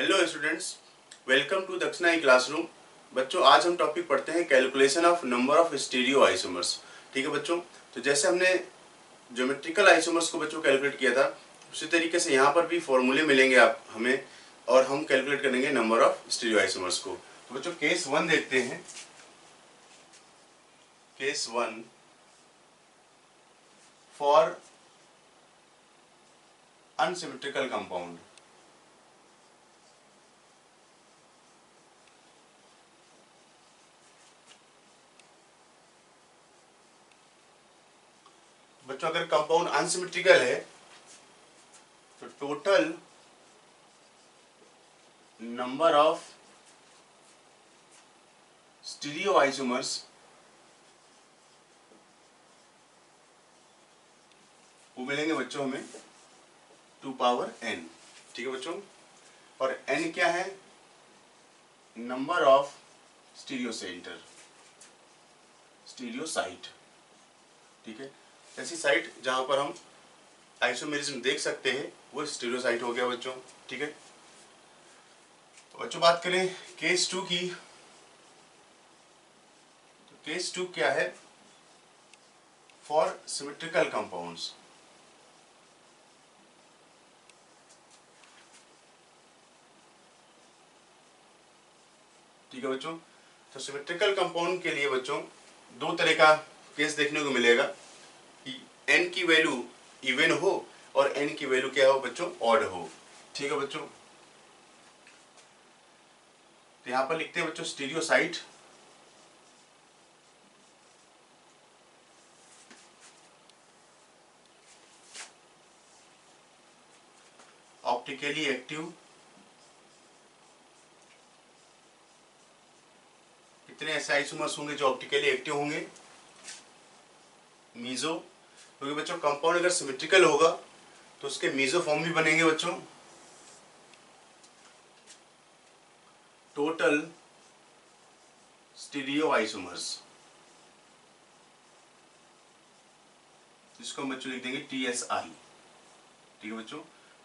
Hello students welcome to दक्षिणाई classroom बच्चों, आज हम टॉपिक पढ़ते हैं calculation of number of stereo isomers ठीक है बच्चों? तो जैसे हमने ज्योमेट्रिकल आइसोमर्स को बच्चों कैलकुलेट किया था, उसी तरीके से यहाँ पर भी फॉर्मूले मिलेंगे आप, हमें, और हम कैलकुलेट करेंगे नंबर ऑफ़ स्टीरियो आइसोमर्स को। तो बच्चों केस वन देखते हैं। Case one for unsymmetrical compound बच्चों, अगर कंपाउंड अनसिमेट्रिकल है तो total number of stereo isomers वो मिलेंगे बच्चों हमें टू पावर एन ठीक है बच्चों? और एन क्या है? Number of stereo center stereo site ठीक है? ऐसी साइट जहाँ पर हम आइसोमेरिज्म देख सकते हैं, वो स्टीरियो साइट हो गया बच्चों, ठीक है? तो बच्चों, बात करें केस टू की। तो केस टू क्या है? फॉर सिमेट्रिकल कंपाउंड्स ठीक है बच्चों? तो सिमेट्रिकल कंपाउंड के लिए बच्चों, दो तरह का केस देखने को मिलेगा। एन की वैल्यू इवन हो और एन की वैल्यू क्या हो बच्चों? ऑड हो। ठीक है बच्चों? तो यहाँ पर लिखते हैं बच्चों स्टीरियो साइट ऑप्टिकली एक्टिव कितने ऐसे आइसोमर्स होंगे जो ऑप्टिकली एक्टिव होंगे? मीजो क्योंकि बच्चों कंपाउंड अगर सिमेट्रिकल होगा तो उसके मीजो फॉर्म भी बनेंगे बच्चों। टोटल स्टीरियो आइसोमर्स इसको हम बच्चों लिख देंगे टी एस आई ठीक है बच्चों?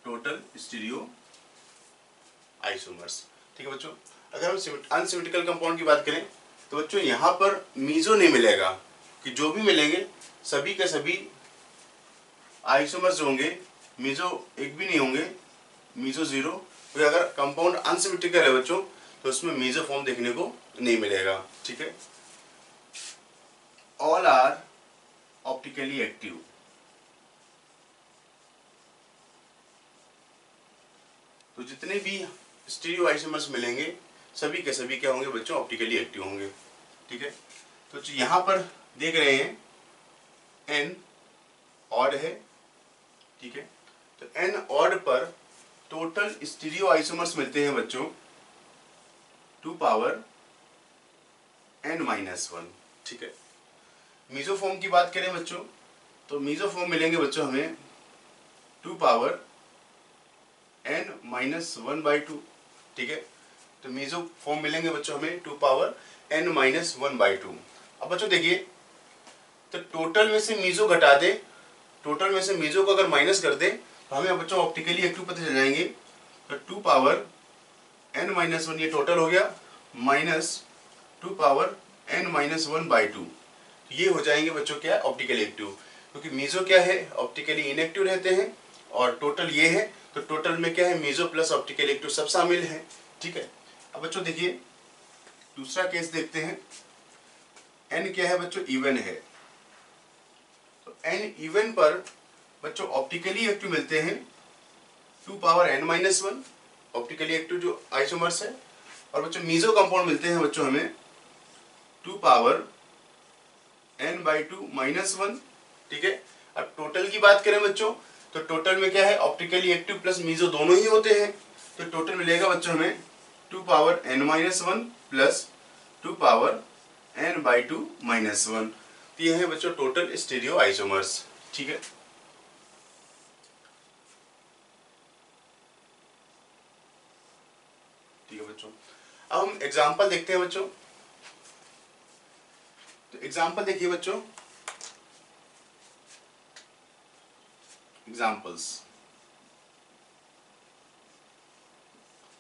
टोटल स्टीरियो आइसोमर्स ठीक है बच्चों? अगर हम अनसिमेट्रिकल कंपाउंड की बात करें तो बच्चों, यहाँ पर मीजो नहीं मिलेगा। कि जो भी मिलेंगे, सभी के सभी आइसोमर्स होंगे, मीजो एक भी नहीं होंगे, मीजो ज़ीरो। तो अगर कंपाउंड अनसिमेट्रिकल है बच्चों तो उसमें मीजो फॉर्म देखने को नहीं मिलेगा, ठीक है? ऑल आर ऑप्टिकली एक्टिव तो जितने भी स्टीरियो आइसोमर्स मिलेंगे, सभी के सभी क्या होंगे बच्चों ऑप्टिकली एक्टिव होंगे, ठीक है? तो यहाँ पर देख रहे हैं एन ऑड है ठीक है? तो एन ऑड पर टोटल स्टीरियो आइसोमर्स मिलते हैं बच्चों। Two power N minus one ठीक है? मीजोफॉर्म की बात करें बच्चों तो मीजोफॉर्म मिलेंगे बच्चों हमें two power N minus one by two ठीक है? तो मीजो फॉर्म मिलेंगे बच्चों हमें two power N minus one by two अब बच्चों देखिए तो टोटल में से मीजो घटा दे टोटल में से मीजो को अगर माइनस कर दे तो हमें बच्चों ऑप्टिकली एक्टिव पता चल जाएँगे। तो two power N minus one ये टोटल हो गया। Minus two power N minus one by two ये हो जाएँगे बच्चों क्या? ऑप्टिकली एक्टिव क्योंकि मीजो क्या है? ऑप्टिकली इनएक्टिव रहते हैं और टोटल ये है। तो टोटल में क्या है? मीजो प्लस ऑप्टिकल एक्टिव सब शामिल है। ठीक है? अब बच्चों देखिए। दूसरा केस देखते हैं। एन क्या है बच्चों? इवन है। एन इवन पर बच्चों ऑप्टिकली एक्टिव मिलते हैं two power N minus one optically active जो आइसोमर्स है, और बच्चों मीजो कंपाउंड मिलते हैं बच्चों हमें two power N by two minus one ठीक है? अब टोटल की बात करें बच्चों तो टोटल में क्या है? ऑप्टिकली एक्टिव प्लस मीजो दोनों ही होते हैं तो टोटल मिलेगा बच्चों हमें two power N minus one plus two power N by two minus one तो ये है बच्चों टोटल स्टीरियो आइसोमर्स ठीक है? ठीक है बच्चों। अब हम एग्जांपल देखते हैं बच्चों। तो एग्जांपल देखिए बच्चों। एग्जांपल्स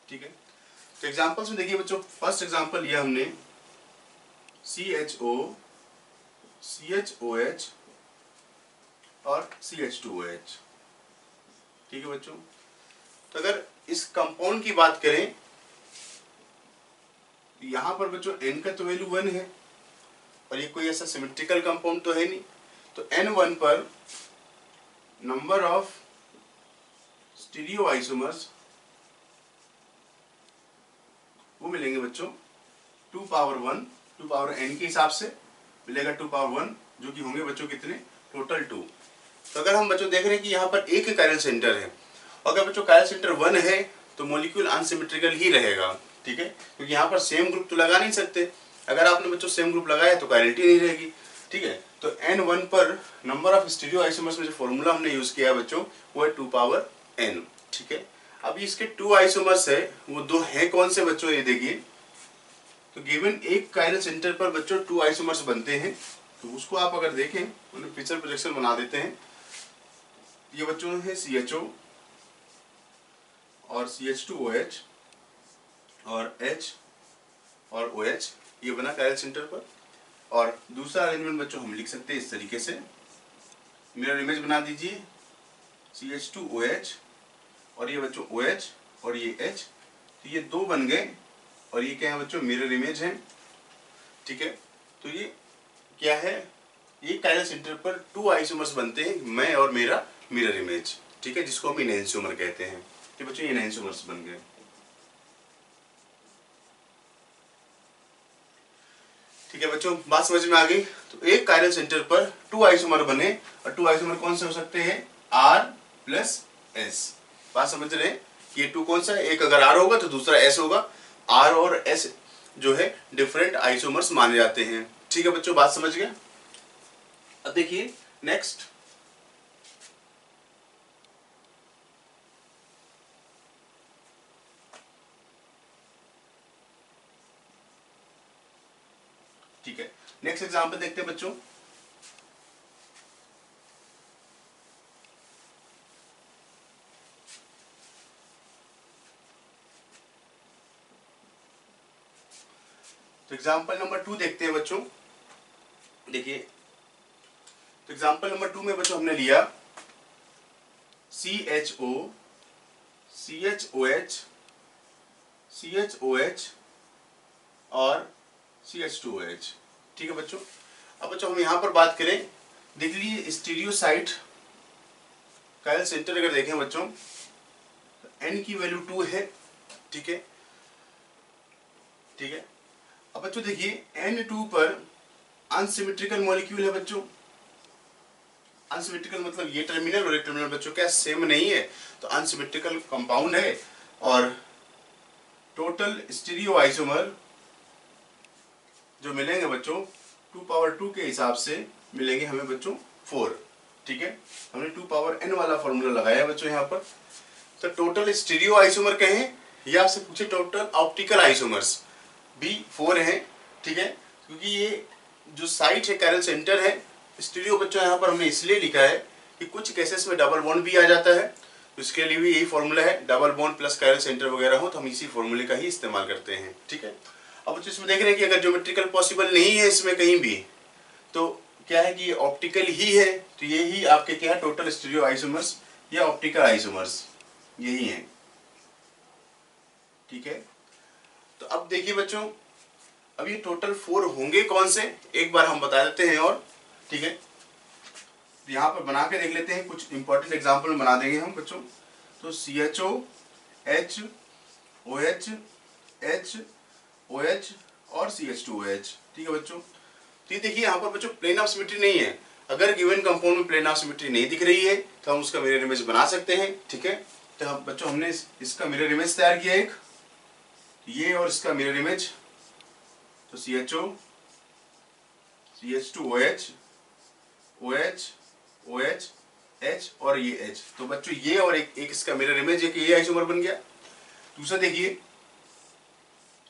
ठीक है? तो एग्जाम्पल्स में देखिए बच्चों फ़र्स्ट एग्ज़ाम्पल लिया हमने। C H O C H O H और C H two O H ठीक है बच्चों? तो अगर इस कंपाउंड की बात करें तो यहाँ पर बच्चों एन का तो वैल्यू वन है, और ये कोई ऐसा सिमेट्रिकल कंपाउंड तो है नहीं। तो एन वन पर नंबर ऑफ़ स्टीरियो आइसोमर्स वो मिलेंगे बच्चों two power one two power N के हिसाब से। मिलेगा टू पावर वन जो कि होंगे बच्चों कितने टोटल टू तो अगर हम बच्चों देख रहे हैं कि यहाँ पर एक कायरल सेंटर है अगर बच्चों कायरल सेंटर वन है तो मोलिक्यूल अनसिमेट्रिकल ही रहेगा, ठीक है? क्योंकि यहाँ पर सेम ग्रुप तो लगा नहीं सकते। अगर आपने बच्चों सेम ग्रुप लगाया तो कायरलिटी नहीं रहेगी, ठीक है? तो एन वन पर नंबर ऑफ़ स्टीरियो आइसोमर्स में जो फॉर्मूला हमने यूज़ किया है बच्चों, वो है टू पावर एन ठीक है? अब इसके टू आइसोमर्स है, वो दो हैं कौन से बच्चों, ये देखिए। तो गिवन एक कायरल सेंटर पर बच्चों टू आइसोमर्स बनते हैं तो उसको आप अगर देखें, उन्हें पिक्चर प्रोजेक्शन बना देते हैं। ये बच्चों है सी एच ओ और C H two O H और एच और ओ एच ये बना कायरल सेंटर पर। और दूसरा अरेंजमेंट बच्चों हम लिख सकते हैं इस तरीके से। मेरा इमेज बना दीजिए C H two O H और ये बच्चों ओ एच और ये एच तो ये दो बन गए। और ये क्या है बच्चों? मिरर इमेज है। ठीक है? तो ये क्या है? ये कायरल सेंटर पर टू आइसोमर्स बनते हैं, मैं और मेरा मिरर इमेज ठीक है? जिसको हम इनहेंसोमर कहते हैं। तो बच्चों इनहेंसोमर्स बन गए। ठीक है बच्चों, बात समझ में आ गई? तो एक कायरल सेंटर पर टू आइसोमर बने, और टू आइसोमर कौन से हो सकते हैं? आर प्लस एस बात समझ रहे हैं? ये टू कौन सा है? एक अगर आर होगा तो दूसरा एस होगा। आर और एस जो है डिफरेंट आइसोमर्स माने जाते हैं। ठीक है बच्चों, बात समझ गए? अब देखिए नेक्स्ट ठीक है नेक्स्ट एग्जांपल देखते हैं बच्चों। एग्जांपल नंबर टू देखते हैं बच्चों। देखिए तो एग्जांपल नंबर टू में बच्चों हमने लिया C H O C H O H C H O H और C H two O H ठीक है बच्चों? अब बच्चों हम यहाँ पर बात करें। देख लीजिए स्टीरियो साइट कायल सेंटर अगर देखें बच्चों एन की वैल्यू टू है। ठीक है? ठीक है? अब बच्चों देखिए टू पर अनसिमेट्रिकल मॉलिक्यूल है बच्चों। अनसिमेट्रिकल मतलब ये टर्मिनल और टर्मिनल बच्चों, क्या सेम नहीं है? तो अनसिमेट्रिकल कंपाउंड है और टोटल स्टीरियो आइसोमर जो मिलेंगे बच्चों टू पावर टू के हिसाब से मिलेंगे हमें बच्चों फोर ठीक है? हमने टू पावर एन वाला फॉर्मूला लगाया है बच्चों यहाँ पर। तो टोटल स्टीरियो आइसोमर कहें या आपसे पूछे टोटल ऑप्टिकल आइसोमर्स भी फोर हैं, ठीक है? क्योंकि ये जो साइट है, कैरल सेंटर है स्टीरियो बच्चों, यहाँ पर हमने इसलिए लिखा है कि कुछ केसेस में डबल बॉन्ड भी आ जाता है। तो इसके लिए भी यही फॉर्मूला है double bond plus chiral center वगैरह हो तो हम इसी फॉर्मूले का ही इस्तेमाल करते हैं, ठीक है? अब इसमें देख रहे हैं कि अगर ज्योमेट्रिकल पॉसिबल नहीं है इसमें कहीं भी तो क्या है कि ये ऑप्टिकल ही है तो ये ही आपके क्या है टोटल स्टीरियो आइसोमर्स या ऑप्टिकल आइसोमर्स यही है, ठीक है? तो अब देखिए बच्चों अब ये टोटल फोर होंगे कौन से? एक बार हम बता देते हैं और ठीक है? तो यहाँ पर बना के देख लेते हैं कुछ इंपॉर्टेंट एग्ज़ाम्पल बना देंगे हम बच्चों। तो C H O H O H H O H और C H two O H ठीक है बच्चों? तो ये देखिए यहाँ पर बच्चों प्लेन ऑफ़ सिमेट्री नहीं है। अगर गिवन कंपाउंड में प्लेन ऑफ़ सिमेट्री नहीं दिख रही है तो हम उसका मिरर इमेज बना सकते हैं ठीक है? तो हम बच्चों हमने इस, इसका मिरर इमेज तैयार किया एक। ये और इसका मिरर इमेज तो C H O C H two O H O H O H H और ये एच तो बच्चों ये और एक, एक इसका मिरर इमेज है कि ये आइसोमर बन गया। दूसरा देखिए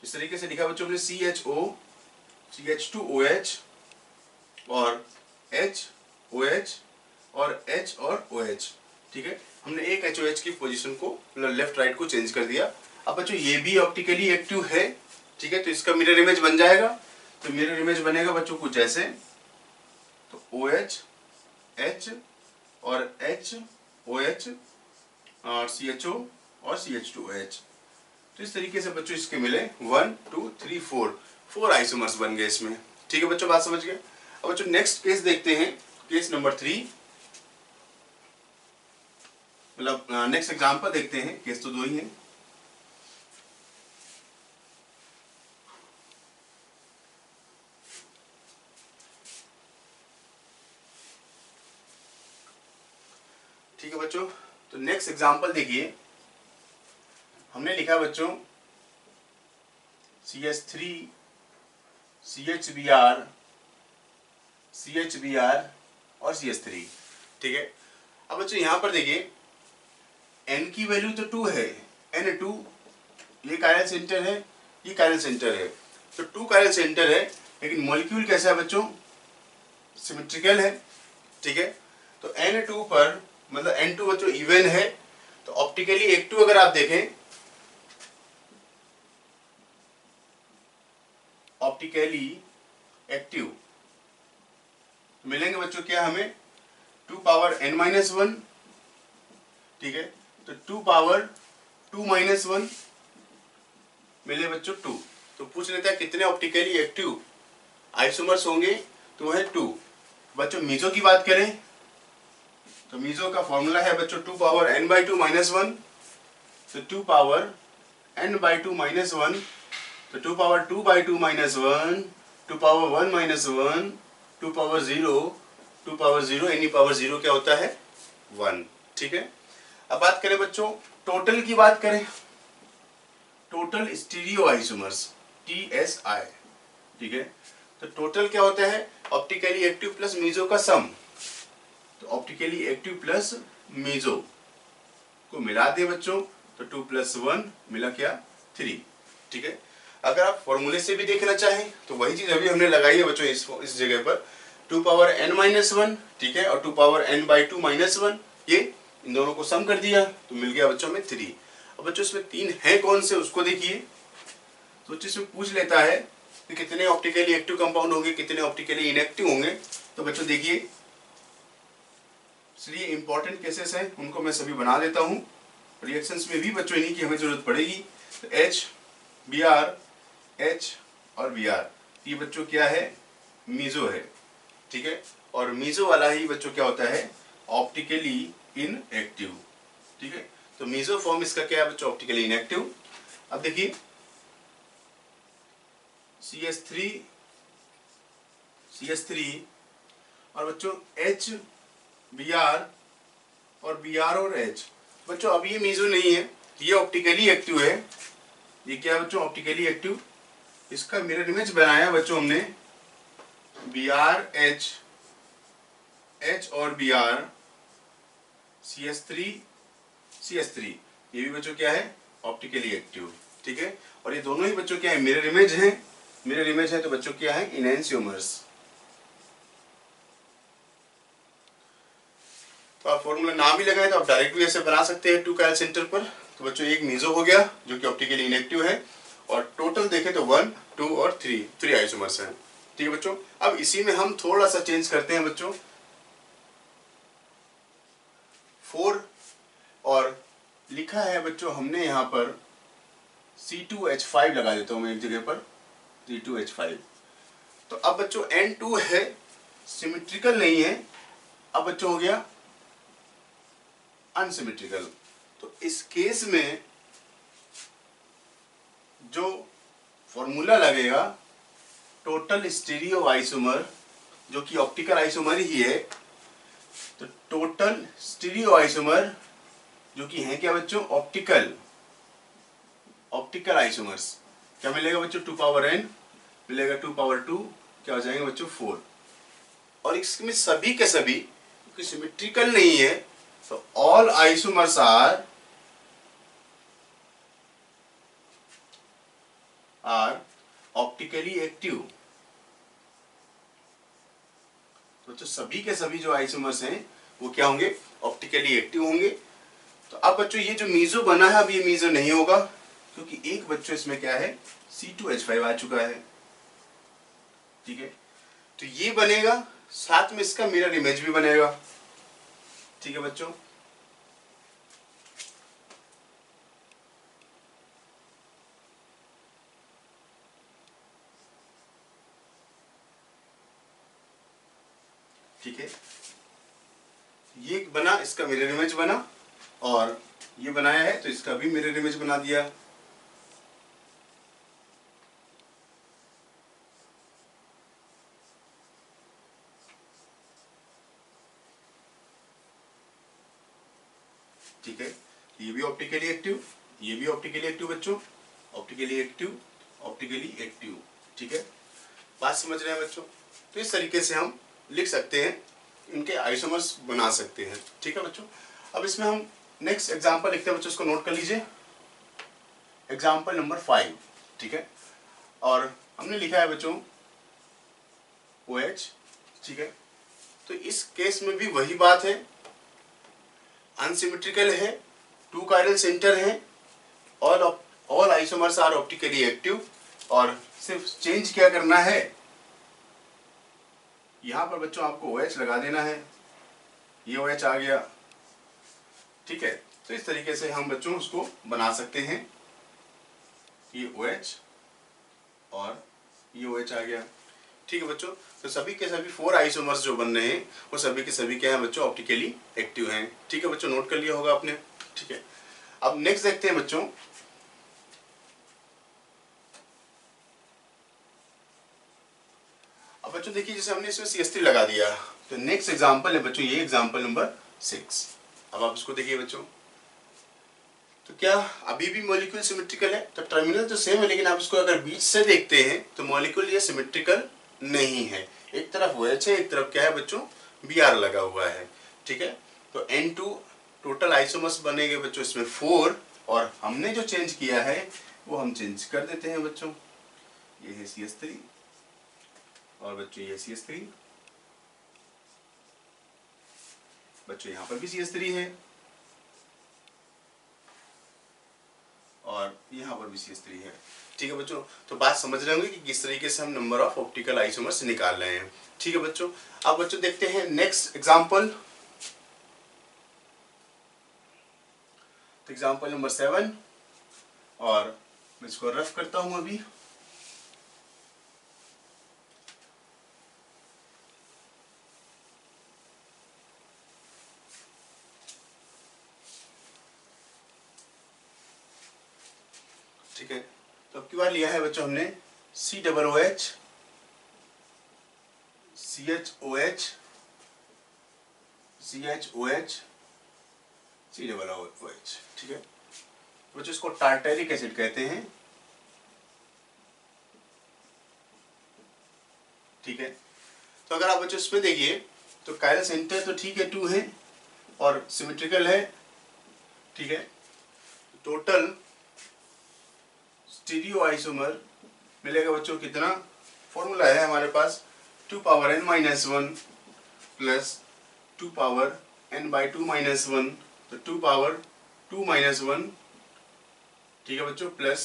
इस तरीके से लिखा बच्चों ने C H O C H two O H और एच ओ एच और एच और ओ एच ठीक है? हमने एक एच ओ एच की पोजीशन को लेफ़्ट राइट को चेंज कर दिया। अब बच्चों, ये भी ऑप्टिकली एक्टिव है, ठीक है? तो इसका मिरर इमेज बन जाएगा। तो मिरर इमेज बनेगा बच्चों कुछ ऐसे तो ओ एच एच और एच ओ एच और सी एच ओ और सी एच टू एच तो इस तरीके से बच्चों इसके मिले। One two three four four isomers बन गए इसमें। ठीक है बच्चों, बात समझ गए? अब बच्चों नेक्स्ट केस देखते हैं। केस नंबर थ्री मतलब नेक्स्ट एग्जांपल देखते हैं। केस तो दो ही हैं ठीक है बच्चों एग्जांपल देखिए। हमने लिखा बच्चों C H three C H B R C H B R और सी एच थ्री ठीक है? अब बच्चों यहाँ पर देखिए एन की वैल्यू तो टू है। एन टू ये कायरल सेंटर है, ये कायरल सेंटर है। तो टू कायरल सेंटर है, लेकिन मॉलिक्यूल कैसा है बच्चों? सिमेट्रिकल है, ठीक है? तो एन टू पर मतलब एन टू बच्चों इवन है ऑप्टिकली एक्टिव अगर आप देखें ऑप्टिकली एक्टिव मिलेंगे बच्चों क्या हमें? Two power N minus one ठीक है? तो two power two minus one मिले बच्चों टू तो पूछ लेते हैं कितने ऑप्टिकली एक्टिव आइसोमर्स होंगे? तो है टू बच्चों मीजो की बात करें तो मीजो का फॉर्मूला है बच्चों two power N by two minus one तो two power N by two minus one तो two power two by two minus one two power one minus one two power zero two power zero any power zero क्या होता है? One ठीक है? अब बात करें बच्चों टोटल की बात करें। Total stereoisomers T S I ठीक है? तो टोटल क्या होता है? ऑप्टिकली एक्टिव प्लस मीजो का सम तो ऑप्टिकली एक्टिव प्लस मीजो को मिला दे बच्चों तो टू प्लस वन मिला क्या? थ्री ठीक है? अगर आप फॉर्मूले से भी देखना चाहें तो वही चीज़ अभी हमने लगाई है बच्चों इस इस जगह पर। Two power N minus one ठीक है? और two power N by two minus one ये इन दोनों को सम कर दिया तो मिल गया बच्चों में थ्री अब बच्चों इसमें तीन है कौन से, उसको देखिए। तो बच्चों इसमें पूछ लेता है कि कितने ऑप्टिकली एक्टिव कंपाउंड होंगे, कितने ऑप्टिकली इनएक्टिव होंगे। तो बच्चों देखिए इसलिए इंपॉर्टेंट केसेस हैं, उनको मैं सभी बना देता हूँ। रिएक्शंस में भी बच्चों इन्हीं की हमें ज़रूरत पड़ेगी। तो एच बी आर एच और बी आर ये बच्चों क्या है? मीजो है, ठीक है? और मीजो वाला ही बच्चों क्या होता है? ऑप्टिकली इनएक्टिव ठीक है? तो मीजो फॉर्म इसका क्या है बच्चों? ऑप्टिकली इनएक्टिव अब देखिए C S three C S three और बच्चों एच बी आर और बी आर और एच। बच्चों, अब ये मीजो नहीं है। ये ऑप्टिकली एक्टिव है। ये क्या बच्चों? ऑप्टिकली एक्टिव इसका मिरर इमेज बनाया बच्चों हमने। B R H. एच और B R C S three C S three ये भी बच्चों क्या है? ऑप्टिकली एक्टिव ठीक है? और ये दोनों ही बच्चों क्या है? मिरर इमेज है। मिरर इमेज है तो बच्चों क्या है? इनहेंस्यूमर्स तो आप फॉर्मूला नाम भी लगाए तो आप डायरेक्ट भी ऐसे बना सकते हैं टू कैल सेंटर पर। तो बच्चों, एक मीजो हो गया, जो कि ऑप्टिकली इनएक्टिव है। और टोटल देखें तो वन टू और थ्री थ्री आइसोमर्स हैं। ठीक है बच्चों? अब इसी में हम थोड़ा सा चेंज करते हैं बच्चों। फोर और लिखा है बच्चों हमने यहाँ पर सी टू एच फाइव लगा देता हूँ मैं एक जगह पर। सी टू एच फाइव तो अब बच्चों एन टू है सिमेट्रिकल नहीं है। अब बच्चों हो गया अनसिमेट्रिकल तो इस केस में जो फॉर्मूला लगेगा टोटल स्टीरियो आइसोमर जो कि ऑप्टिकल आइसोमर ही है तो टोटल स्टीरियो आइसोमर जो कि है क्या बच्चों? ऑप्टिकल ऑप्टिकल आइसोमर्स क्या मिलेगा बच्चों? टू पावर एन मिलेगा टू पावर टू क्या हो जाएँगे बच्चों? फोर और इसमें सभी के सभी, क्योंकि सिमेट्रिकल नहीं है तो all isomers are are optically active तो जो सभी के सभी जो आइसोमर्स हैं, वो क्या होंगे? ऑप्टिकली एक्टिव होंगे। तो अब बच्चों, ये जो मीजो बना है, अब ये मीजो नहीं होगा, क्योंकि एक बच्चों, इसमें क्या है? सी टू एच फाइव आ चुका है। ठीक है? तो ये बनेगा, साथ में इसका मिरर इमेज भी बनेगा। ठीक है बच्चों? ठीक है। ये बना, इसका मिरर इमेज बना और ये बनाया है तो इसका भी मिरर इमेज बना दिया। ठीक है? ये भी ऑप्टिकली एक्टिव ये भी ऑप्टिकली एक्टिव बच्चों। ऑप्टिकली एक्टिव ऑप्टिकली एक्टिव ठीक है? बात समझ रहे हैं बच्चों? तो इस तरीके से हम लिख सकते हैं, इनके आइसोमर्स बना सकते हैं, ठीक है बच्चों? अब इसमें हम नेक्स्ट एग्जांपल लिखते हैं बच्चों, इसको नोट कर लीजिए। एग्जांपल नंबर फाइव ठीक है? और हमने लिखा है बच्चों ओ एच ठीक है? तो इस केस में भी वही बात है। अनसिमेट्रिकल है टू कायरल सेंटर है all all isomers are optically active और सिर्फ़ चेंज क्या करना है? यहाँ पर बच्चों आपको ओ OH लगा देना है। ये ओ OH आ गया। ठीक है? तो इस तरीके से हम बच्चों उसको बना सकते हैं। ये ओ OH और ये ओ OH आ गया। ठीक है बच्चों? तो सभी के सभी फोर आइसोमर्स जो बन रहे हैं, वो सभी के सभी क्या है बच्चों? ऑप्टिकली एक्टिव हैं। ठीक है बच्चों? नोट कर लिया होगा आपने। ठीक है। अब नेक्स्ट देखते हैं बच्चों। अब बच्चों देखिए, जैसे हमने इसमें सी लगा दिया। तो नेक्स्ट एग्ज़ाम्पल है बच्चों, ये एग्ज़ाम्पल नंबर सिक्स अब आप इसको देखिए बच्चों। तो क्या अभी भी मॉलिक्यूल सिमेट्रिकल है? तो टर्मिनल तो सेम है, लेकिन आप इसको अगर बीच से देखते हैं तो मॉलिक्यूल ये सिमेट्रिकल नहीं है। एक तरफ़ वो एच है, एक तरफ़ क्या है बच्चों? बी आर लगा हुआ है, ठीक है? तो एन टू टोटल आइसोमस बनेंगे बच्चों इसमें फोर और हमने जो चेंज किया है, वो हम चेंज कर देते हैं बच्चों। ये है सी एस थ्री और बच्चों ये सी एस थ्री बच्चों यहाँ पर भी सी एस थ्री है। और यहाँ पर भी सी एस थ्री है। ठीक है बच्चों? तो बात समझ रहे होंगे कि किस तरीके से हम नंबर ऑफ़ ऑप्टिकल आइसोमर्स निकाल रहे हैं। ठीक है बच्चों? अब बच्चों देखते हैं next example example number seven और मैं इसको रफ करता हूँ अभी ठीक है तो अब की बार लिया है बच्चों हमने C double O H C H O H C H O H C double O H ठीक है? बच्चों, इसको टार्टेरिक एसिड कहते हैं। ठीक है? तो अगर आप बच्चों, इसमें देखिए तो कायरल सेंटर तो ठीक है टू है, और सिमेट्रिकल है, ठीक है? टोटल स्टीरियो आइसोमर मिलेगा बच्चों कितना? फॉर्मूला है हमारे पास। Two power N minus one plus two power N by two minus one तो two power two minus one ठीक है बच्चों? Plus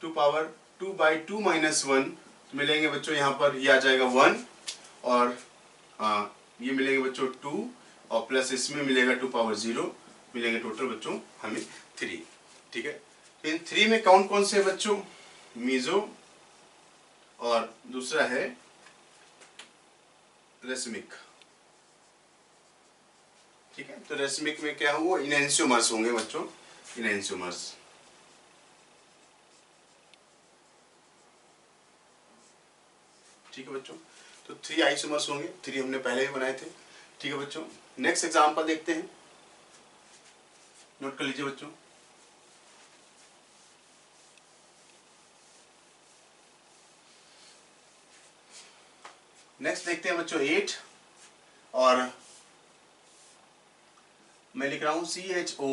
two power two by two minus one मिलेंगे बच्चों यहाँ पर ये आ जाएगा वन और आ, ये मिलेंगे बच्चों टू और प्लस इसमें मिलेगा टू पावर ज़ीरो मिलेंगे टोटल बच्चों हमें थ्री ठीक है? तो इन थ्री में कौन कौन से बच्चों? मीजो और दूसरा है रेसमिक ठीक है? तो रेसमिक में क्या हुआ? इनएंसियोमर्स होंगे बच्चों। इनएंसियोमर्स ठीक है बच्चों? तो थ्री आइसोमर्स होंगे। थ्री हमने पहले भी बनाए थे। ठीक है बच्चों? नेक्स्ट एग्जांपल देखते हैं। नोट कर लीजिए बच्चों। नेक्स्ट देखते हैं बच्चों एट और मैं लिख रहा हूँ C H O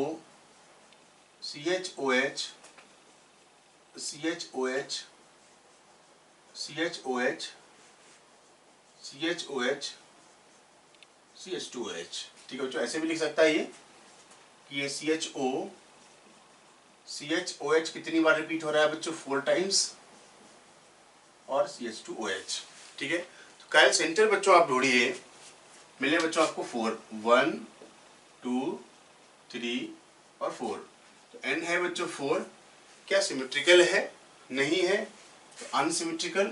C H O H C H O H C H O H C H O H C H two H ठीक है बच्चों, ऐसे भी लिख सकता है ये कि ये C H O C H O H कितनी बार रिपीट हो रहा है बच्चों? फोर टाइम्स और C H two O H ठीक है? कायल सेंटर बच्चों आप ढूंढिए। मिले बच्चों आपको फोर वन टू थ्री और फोर तो एन है बच्चों फोर क्या सिमेट्रिकल है? नहीं है। तो अनसिमेट्रिकल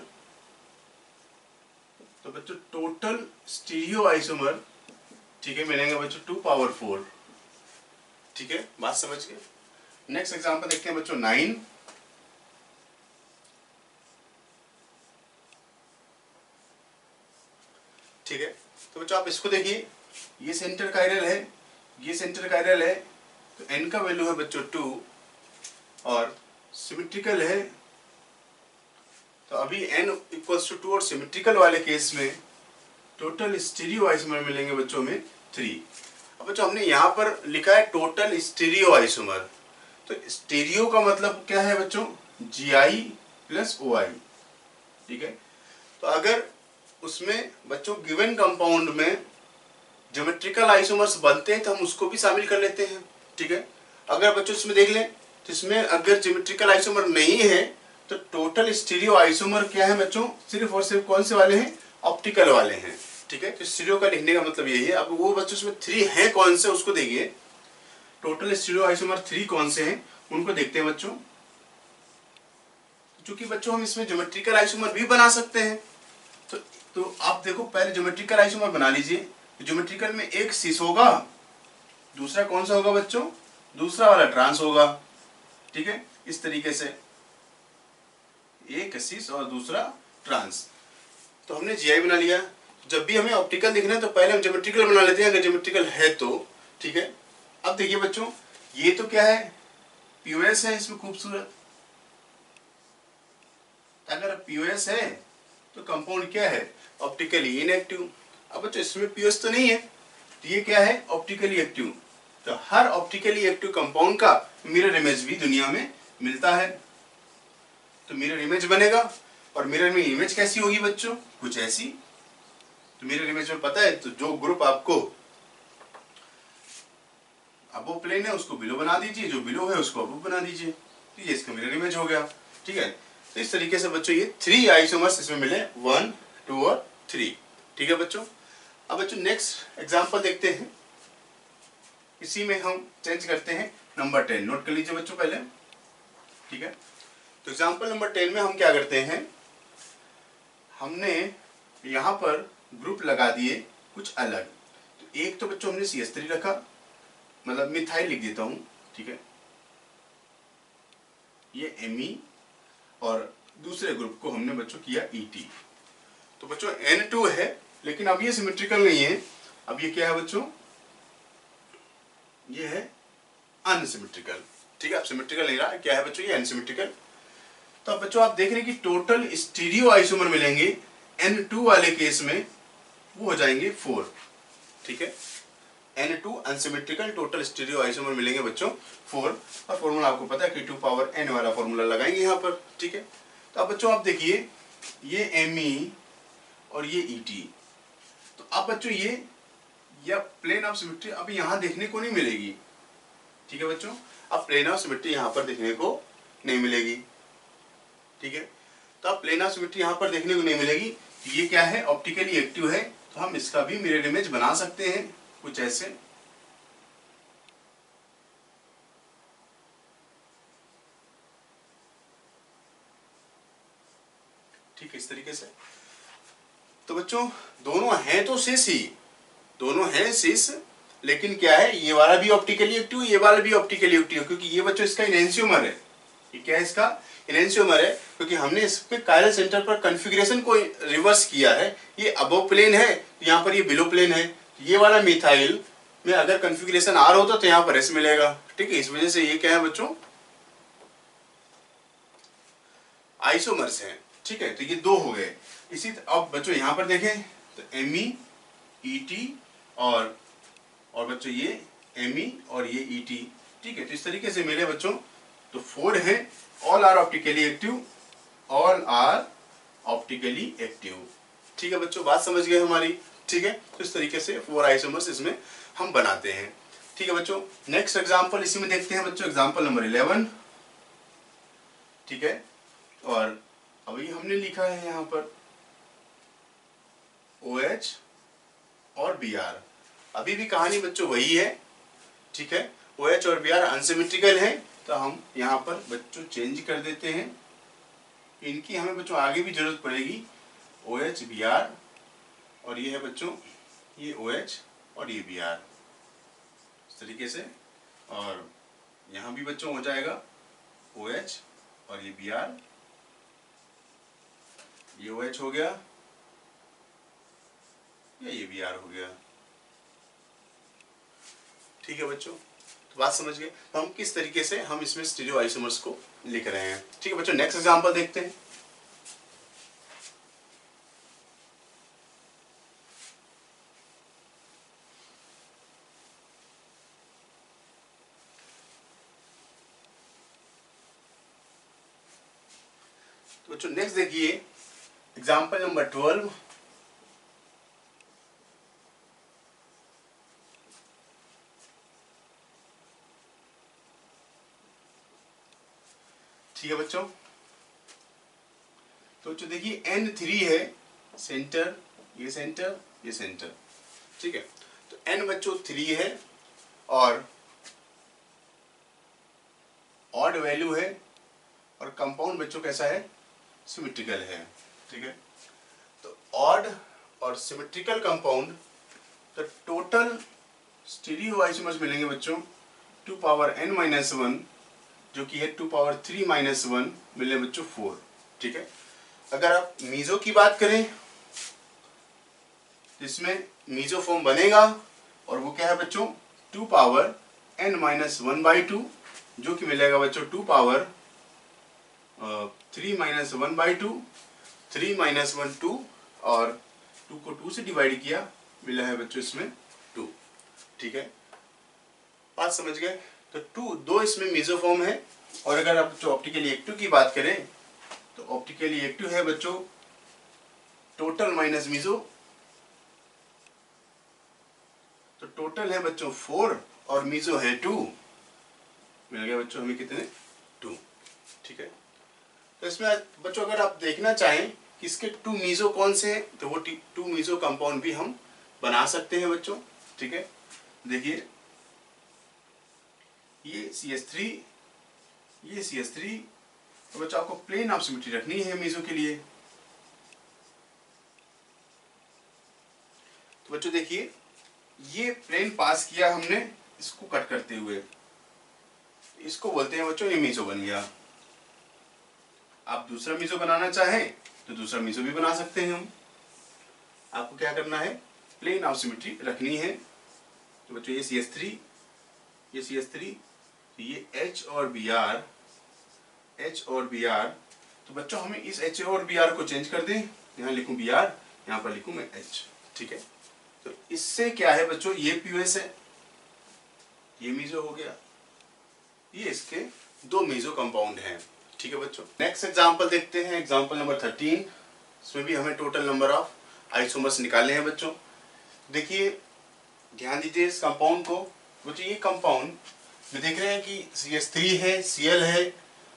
तो बच्चों टोटल स्टीरियो आइसोमर ठीक है, मिलेंगे बच्चों टू पावर फोर ठीक है, बात समझ के नेक्स्ट एग्जांपल देखते हैं बच्चों नाइन ठीक है? तो बच्चों, आप इसको देखिए। ये सेंटर कायरल है, ये सेंटर कायरल है तो एन का वैल्यू है बच्चों टू और सिमेट्रिकल है। तो अभी एन इक्वल्स टू टू और सिमेट्रिकल वाले केस में टोटल स्टीरियो आइसोमर मिलेंगे बच्चों में थ्री अब बच्चों, हमने यहाँ पर लिखा है टोटल स्टीरियो आइसोमर तो स्टीरियो का मतलब क्या है बच्चों? जी आई प्लस ओ आई ठीक है? तो अगर उसमें बच्चों गिवन कंपाउंड में ज्योमेट्रिकल आइसोमर्स बनते हैं तो हम उसको भी शामिल कर लेते हैं, ठीक है? अगर बच्चों इसमें देख लें तो इसमें अगर ज्योमेट्रिकल आइसोमर नहीं है तो टोटल स्टीरियो आइसोमर क्या है बच्चों? सिर्फ़ और सिर्फ़ कौन से वाले हैं? ऑप्टिकल वाले हैं, ठीक है? तो स्टीरियो का लिखने का मतलब यही है। अब वो बच्चों इसमें थ्री है कौन से, उसको देखिए। टोटल स्टीरियो आइसोमर थ्री कौन से हैं? उनको देखते हैं बच्चों। चूँकि बच्चों हम इसमें ज्योमेट्रिकल आइसोमर भी बना सकते हैं। तो तो आप देखो, पहले ज्योमेट्रिकल आइसोमर बना लीजिए। ज्योमेट्रिकल में एक सिस होगा, दूसरा कौन सा होगा बच्चों? दूसरा वाला ट्रांस होगा। ठीक है? इस तरीके से। एक सिस और दूसरा ट्रांस तो हमने जीआई बना लिया। जब भी हमें ऑप्टिकल देखना है तो पहले हम ज्योमेट्रिकल बना लेते हैं। अगर ज्योमेट्रिकल है तो ठीक है? अब देखिए बच्चों, ये तो क्या है? पीओएस है इसमें खूबसूरत। अगर पीओएस है तो कंपाउंड क्या है? Optically inactive. अब बच्चों, इसमें पीओएस तो नहीं है तो ये क्या है? ऑप्टिकली एक्टिव तो हर ऑप्टिकली एक्टिव कंपाउंड का मिरर इमेज भी दुनिया में मिलता है। तो मिरर इमेज बनेगा, और मिरर में इमेज कैसी होगी बच्चों? कुछ ऐसी। तो मिरर इमेज में पता है तो जो ग्रुप आपको, अबो प्लेन है, उसको बिलो बना दीजिए, जो बिलो है, उसको अबो बना दीजिए। तो ये इसका मिरर इमेज हो गया, ठीक है? तो इस तरीके से बच्चों, ये थ्री आइसोमर्स इसमें मिले वन टू और थ्री ठीक है बच्चों? अब बच्चों नेक्स्ट एग्ज़ाम्पल देखते हैं। इसी में हम चेंज करते हैं नंबर टेन नोट कर लीजिए बच्चों पहले। ठीक है? तो एग्ज़ाम्पल नंबर टेन में हम क्या करते हैं? हमने यहाँ पर ग्रुप लगा दिए कुछ अलग। तो एक तो बच्चों हमने सी एस थ्री रखा। मतलब मिथाइल लिख देता हूँ। ठीक है? ये एम ई और दूसरे ग्रुप को हमने बच्चों किया ई e टी तो बच्चों एन टू है, लेकिन अब ये सिमेट्रिकल नहीं है। अब ये क्या है बच्चों? ये है अनसिमेट्रिकल ठीक है, अब सिमेट्रिकल नहीं रहा। क्या है बच्चों, ये अनसिमेट्रिकल तो अब बच्चों, आप देख रहे हैं कि टोटल स्टीरियो आइसोमर मिलेंगे। एन टू वाले केस में वो हो जाएँगे फोर ठीक है? N two unsymmetrical total stereoisomer मिलेंगे बच्चों फोर और फॉर्मूला आपको पता है कि टू पावर एन वाला फॉर्मूला लगाएँगे यहाँ पर। ठीक है? तो अब बच्चों, आप देखिए, ये एम ई e और ये ई e तो अब बच्चों ये, या प्लेन ऑफ़ सिमेट्री अब यहाँ देखने को नहीं मिलेगी। ठीक है बच्चों? अब प्लेन ऑफ़ सिमेट्री यहाँ पर देखने को नहीं मिलेगी। ठीक है? तो अब प्लेन ऑफ़ सिमेट्री यहाँ पर देखने को नहीं मिलेगी। ये क्या है? ऑप्टिकली एक्टिव है। तो हम इसका भी मिरर इमेज बना सकते हैं कुछ ऐसे। ठीक है, इस तरीके से। बच्चों, दोनों हैं तो सिस ही। दोनों हैं सिस लेकिन क्या है, ये वाला भी ऑप्टिकली एक्टिव ये वाला भी ऑप्टिकली एक्टिव क्योंकि ये बच्चों इसका इनेंसियोमर है। ये क्या है, इसका इनेंसियोमर है, क्योंकि हमने इस पे कायरल सेंटर पर कन्फिग्रेशन को रिवर्स किया है। ये अबो प्लेन है यहाँ पर ये बिलो प्लेन है। ये वाला मिथाइल में अगर कन्फिग्रेशन आर होता तो यहाँ पर एस मिलेगा। ठीक है, इस वजह से ये क्या है बच्चों? आइसोमर्स हैं। ठीक है तो ये दो हो गए। इसी अब बच्चों यहाँ पर देखें तो एम ई टी और और बच्चों ये एम ई e और ये ई टी ठीक है? तो इस तरीके से मिले बच्चों तो फोर है all are optically active all are optically active ठीक है बच्चों? बात समझ गए हमारी? ठीक है? तो इस तरीके से फोर आइसोमर्स इसमें हम बनाते हैं। ठीक है बच्चों? नेक्स्ट एग्जांपल इसी में देखते हैं बच्चों एग्जांपल नंबर इलेवन ठीक है? और अभी हमने लिखा है यहाँ पर। ओ OH और बी आर अभी भी कहानी बच्चों वही है, ठीक है? ओ OH और बी आर अनसिमेट्रिकल है तो हम यहाँ पर बच्चों चेंज कर देते हैं। इनकी हमें बच्चों आगे भी ज़रूरत पड़ेगी। ओ एच बी आर और ये है बच्चों, ये ओ एच और ये बी आर इस तरीके से, और यहाँ भी बच्चों हो जाएगा ओ एच और ये बी आर ये ओ एच हो गया। या ये भी आर हो गया। ठीक है बच्चों तो बात समझ गए। तो हम किस तरीके से हम इसमें स्टीरियो आइसोमर्स को लिख रहे हैं? ठीक है बच्चों नेक्स्ट एग्जांपल देखते हैं। तो बच्चों नेक्स्ट देखिए एग्जांपल नंबर ट्वेल्व ठीक है बच्चों तो बच्चों देखिए एन थ्री है सेंटर ये सेंटर ये सेंटर ठीक है? तो एन बच्चों थ्री है और ऑड वैल्यू है और कंपाउंड बच्चों कैसा है? सिमेट्रिकल है, ठीक है? तो ऑड और सिमेट्रिकल कंपाउंड तो टोटल स्टीरियो आइसोमर्स मिलेंगे बच्चों two power N minus one जो कि है two power three minus one मिले बच्चों फोर, ठीक है? अगर आप मीजो की बात करें इसमें मीजो फॉर्म बनेगा, और वो क्या है बच्चों? Two power N minus one by two, जो कि मिलेगा बच्चों two power three minus one by two, three minus one two, और टू को टू से डिवाइड किया, मिला है बच्चों इसमें टू, ठीक है? बात समझ गए? तो टू दो इसमें मीजोफॉर्म है। और अगर आप जो ऑप्टिकली एक्टिव की बात करें तो ऑप्टिकली एक्टिव है बच्चों। टोटल माइनस मीजो तो टोटल है बच्चों फोर और मीजो है टू मिल गया बच्चों हमें कितने? टू ठीक है? तो इसमें बच्चों अगर आप देखना चाहें कि इसके टू मीजो कौन से हैं तो वो टू मीजो कंपाउंड भी हम बना सकते हैं बच्चों। ठीक है? देखिए। ये सी एस थ्री ये सी एस थ्री तो बच्चों, आपको प्लेन ऑफ़ सिमेट्री रखनी है मीजो के लिए। तो बच्चों, देखिए, ये प्लेन पास किया हमने, इसको कट करते हुए। इसको बोलते हैं बच्चों, ये मीजो बन गया। आप दूसरा मीजो बनाना चाहें तो दूसरा मीजो भी बना सकते हैं हम। आपको क्या करना है? प्लेन ऑफ़ सिमेट्री रखनी है। तो बच्चों, ये सी एस थ्री ये सी एस थ्री तो ये एच और बी आर एच और बी आर तो बच्चों हमें इस एच और बी आर को चेंज कर दें। यहाँ लिखूं बी आर यहाँ पर लिखूं मैं एच ठीक है? तो इससे क्या है बच्चों? ये पीओएस है। ये मीजो हो गया। ये इसके दो मीजो कंपाउंड हैं, ठीक है बच्चों? नेक्स्ट एग्जांपल देखते हैं। एग्जांपल नंबर थर्टीन इसमें भी हमें टोटल नंबर ऑफ़ आइसोमर्स निकालने हैं बच्चों। देखिए, ध्यान दीजिए इस कंपाउंड को। बच्चों, ये कंपाउंड में देख रहे हैं कि सी एस थ्री है सी एल है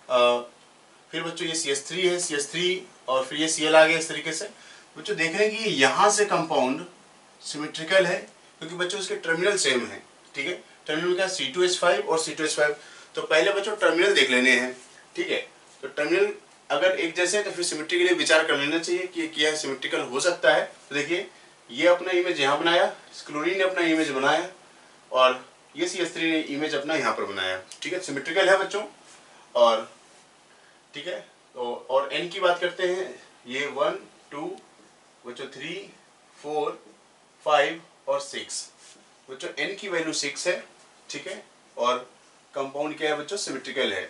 आ, फिर बच्चों ये सी एस थ्री है सी एस थ्री और फिर ये सी एल आ गया इस तरीके से। बच्चों देख रहे हैं कि यहाँ से कंपाउंड सिमेट्रिकल है क्योंकि बच्चों इसके टर्मिनल सेम है ठीक है? टर्मिनल क्या सी टू एस फाइव और सी टू एस फाइव तो पहले बच्चों टर्मिनल देख लेने हैं ठीक है? तो टर्मिनल अगर एक जैसे है तो फिर सिमेट्री के लिए विचार कर लेना चाहिए कि क्या सिमेट्रिकल हो सकता है। तो देखिए ये अपना इमेज यहाँ बनाया क्लोरीन ने अपना इमेज बनाया और ये सी एस थ्री ने इमेज अपना यहाँ पर बनाया। ठीक है? सिमेट्रिकल है बच्चों। और ठीक है? तो और एन की बात करते हैं। ये वन टू बच्चों थ्री फोर फाइव और सिक्स बच्चों एन की वैल्यू सिक्स है। ठीक है? और कंपाउंड क्या है बच्चों? सिमेट्रिकल है।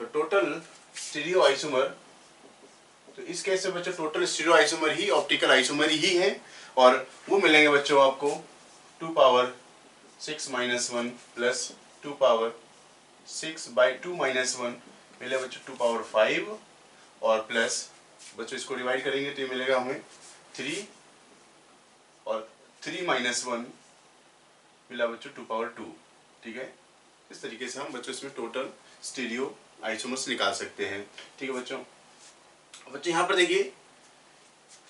तो टोटल स्टीरियो आइसोमर तो इस केस में बच्चों टोटल स्टीरियो आइसोमर ही ऑप्टिकल आइसोमर ही है। और वो मिलेंगे बच्चों आपको two power six minus one plus two power six by two minus one मिले बच्चों टू पावर फाइव और प्लस बच्चों इसको डिवाइड करेंगे तो ये मिलेगा हमें थ्री और थ्री माइनस वन मिला बच्चों टू पावर टू ठीक है? इस तरीके से हम बच्चों इसमें टोटल स्टीरियो आइसोमर्स निकाल सकते हैं, ठीक है बच्चों? बच्चों यहाँ पर देखिए,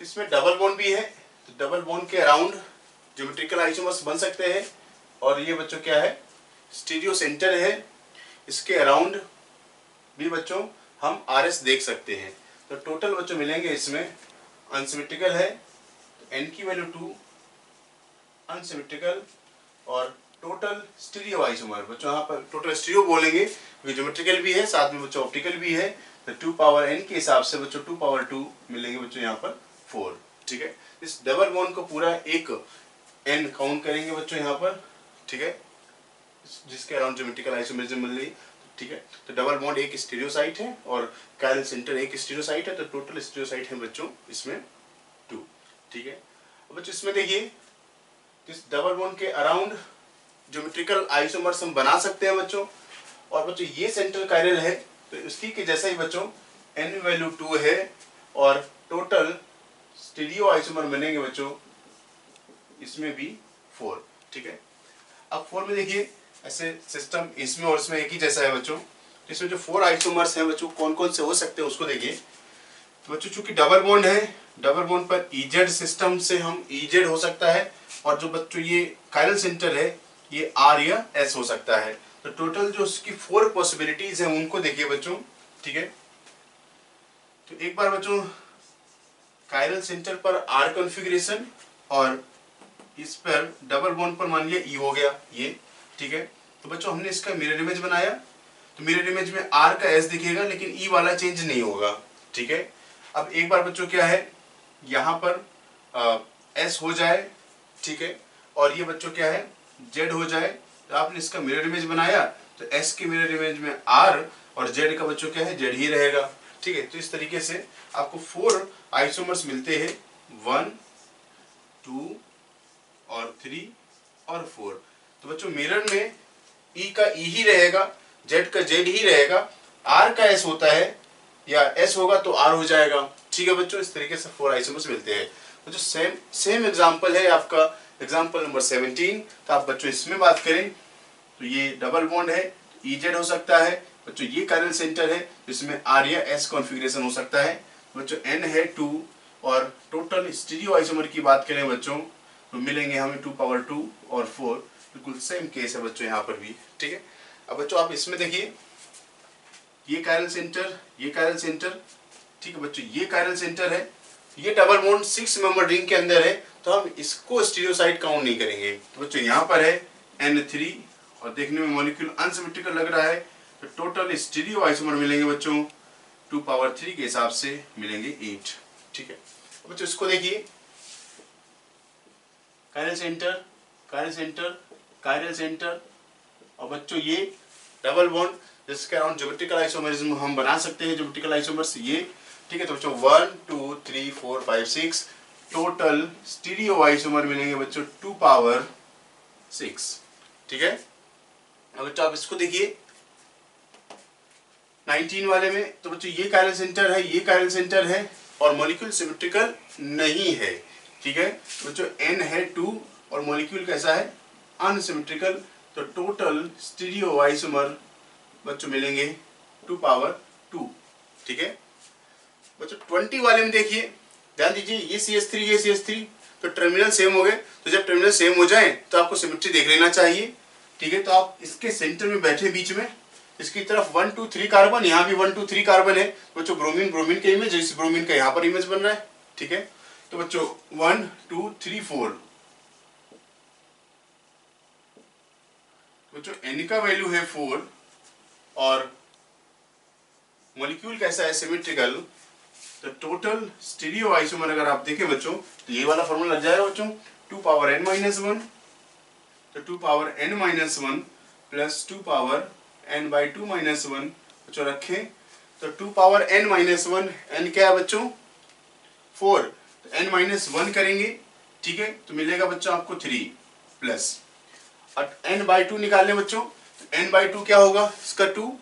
इसमें डबल बोन भी है तो डबल बोन के अराउंड ज्योमेट्रिकल आइसोमर्स बन सकते हैं। और ये बच्चों क्या है? स्टीरियो सेंटर है। इसके अराउंड भी बच्चों हम आर एस देख सकते हैं। तो टोटल बच्चों मिलेंगे इसमें। अनसिमेट्रिकल है। तो एन की वैल्यू टू अनसिमेट्रिकल और टोटल स्टीरियो आइसोमर बच्चों यहाँ पर टोटल स्टीरियो बोलेंगे। ज्योमेट्रिकल भी है, साथ में बच्चों ऑप्टिकल भी है। तो टू पावर एन के हिसाब से बच्चों टू पावर टू मिलेंगे बच्चों यहाँ पर फोर ठीक है? इस डबल बॉन्ड को पूरा एक एन काउंट करेंगे बच्चों यहाँ पर। ठीक है? जिसके अराउंड ज्योमेट्रिकल आइसोमेरिज्म मिल रही, ठीक है? तो डबल बॉन्ड एक स्टीरियोसाइट है और कैरल सेंटर एक स्टीरियोसाइट है तो टोटल स्टीरियोसाइट है बच्चों, इसमें टू ठीक है? बच्चों, इसमें देखिए, इस डबल बॉन्ड के अराउंड ज्योमेट्रिकल आइसोमर्स हम बना सकते हैं बच्चों। और बच्चों, ये सेंट्रल कायरल है तो इसकी के जैसा ही बच्चों एन वैल्यू टू है और टोटल स्टीरियो आइसोमर बनेंगे बच्चों, इसमें भी फोर ठीक है? अब फोर में देखिए, ऐसे सिस्टम इसमें और इसमें एक ही जैसा है बच्चों। इसमें जो फोर आइसोमर्स हैं बच्चों कौन कौन से हो सकते हैं उसको देखिए। तो बच्चों, चूँकि डबल बॉन्ड है डबल बॉन्ड पर ईजेड सिस्टम से हम ईजेड हो सकता है, और जो बच्चों, ये कायरल सेंटर है, ये आर या एस हो सकता है। तो टोटल जो उसकी फोर पॉसिबिलिटीज हैं, उनको देखिए बच्चों, ठीक है? तो एक बार बच्चों कायरल सेंटर पर आर कॉन्फ़िगरेशन और इस पर डबल बॉन्ड पर मान लिया ई e हो गया ये, ठीक है? तो बच्चों, हमने इसका मिरर इमेज बनाया। तो मिरर इमेज में आर का एस दिखेगा, लेकिन ई e वाला चेंज नहीं होगा, ठीक है? अब एक बार बच्चों, क्या है? यहाँ पर एस हो जाए, ठीक है? और ये बच्चों, क्या है? जेड हो जाए। तो आपने इसका मिरर इमेज बनाया तो एस के मिरर इमेज में आर और जेड का बच्चों, क्या है? जेड ही रहेगा, ठीक है? तो इस तरीके से आपको फोर आइसोमर्स मिलते हैं। वन टू और थ्री और फोर तो बच्चों, मिरर में ई e का ई e ही रहेगा जेड का जेड ही रहेगा. आर का एस होता है, या एस होगा तो आर हो जाएगा. ठीक है बच्चों, इस तरीके से फोर आइसोमर्स मिलते हैं. जो सेम सेम एग्जांपल है आपका एग्जांपल नंबर सेवनटीन तो आप बच्चों, इसमें बात करें तो ये डबल बॉन्ड है ई जेड हो सकता है. बच्चों, ये कार्यल सेंटर है, जिसमें आर या एस कॉन्फ़िगरेशन हो सकता है. बच्चों एन है टू और टोटल स्टीरियो आइसोमर की बात करें बच्चों तो मिलेंगे हमें टू पावर टू और फोर बिल्कुल सेम केस है बच्चों यहाँ पर भी, ठीक है? अब बच्चों आप इसमें देखिए, ये कायरल सेंटर ये कायरल सेंटर ठीक है बच्चों? ये कायरल सेंटर है, ये double bond six member ring के अंदर है तो हम इसको स्टीरियोसाइड काउंट नहीं करेंगे। तो बच्चों यहाँ पर है एन थ्री और देखने में मॉलिक्यूल अनसिमेट्रिकल लग रहा है तो टोटल स्टीरियो आइसोमर मिलेंगे बच्चों टू पावर थ्री के हिसाब से मिलेंगे एट ठीक है? बच्चों इसको देखिए। Chiral centre chiral centre chiral centre और बच्चों, ये डबल बॉन्ड जिसके अराउंड जोमेट्रिकल आइसोमरिज्म हम बना सकते हैं जोमेट्रिकल आइसोमर्स ये, ठीक है तो बच्चों one two three four five six total stereoisomer मिलेंगे बच्चों टू पावर सिक्स ठीक है? अब बच्चों, आप इसको देखिए। 19 वाले में तो बच्चों, ये कायरल सेंटर है, ये कायरल सेंटर है, और मॉलिक्यूल सिमेट्रिकल नहीं है। ठीक है? तो बच्चों एन है टू और मॉलिक्यूल कैसा है? अनसिमेट्रिकल तो टोटल स्टीरियो आइसोमर बच्चों मिलेंगे टू पावर टू ठीक है? बच्चों ट्वेंटी वाले में देखिए। ध्यान दीजिए, ये सी एस थ्री ये सी एस थ्री तो टर्मिनल सेम हो गए। तो जब टर्मिनल सेम हो जाए तो आपको सिमेट्री देख लेना चाहिए, ठीक है? तो आप इसके सेंटर में बैठे बीच में, इसकी तरफ़ वन टू थ्री कार्बन यहाँ भी वन टू थ्री कार्बन है। बच्चों ब्रोमीन ब्रोमीन के इमेज इस ब्रोमीन का यहाँ पर इमेज बन रहा है, ठीक है? तो बच्चों वन टू थ्री फोर बच्चों एन का वैल्यू है फोर और मॉलिक्यूल कैसा है सिमेट्रिकल तो टोटल स्टीरियो आइसोमर अगर आप देखें बच्चों तो ये वाला फॉर्मूला लग जाएगा बच्चों two power N minus one तो two power N minus one plus two power N by two minus one बच्चों रखें तो two power N minus one N क्या है बच्चों? फोर एन माइनस वन करेंगे, ठीक है? तो मिलेगा बच्चों आपको थ्री प्लस और एन बाई टू निकाल लें बच्चों. एन बाई टू क्या होगा? इसका टू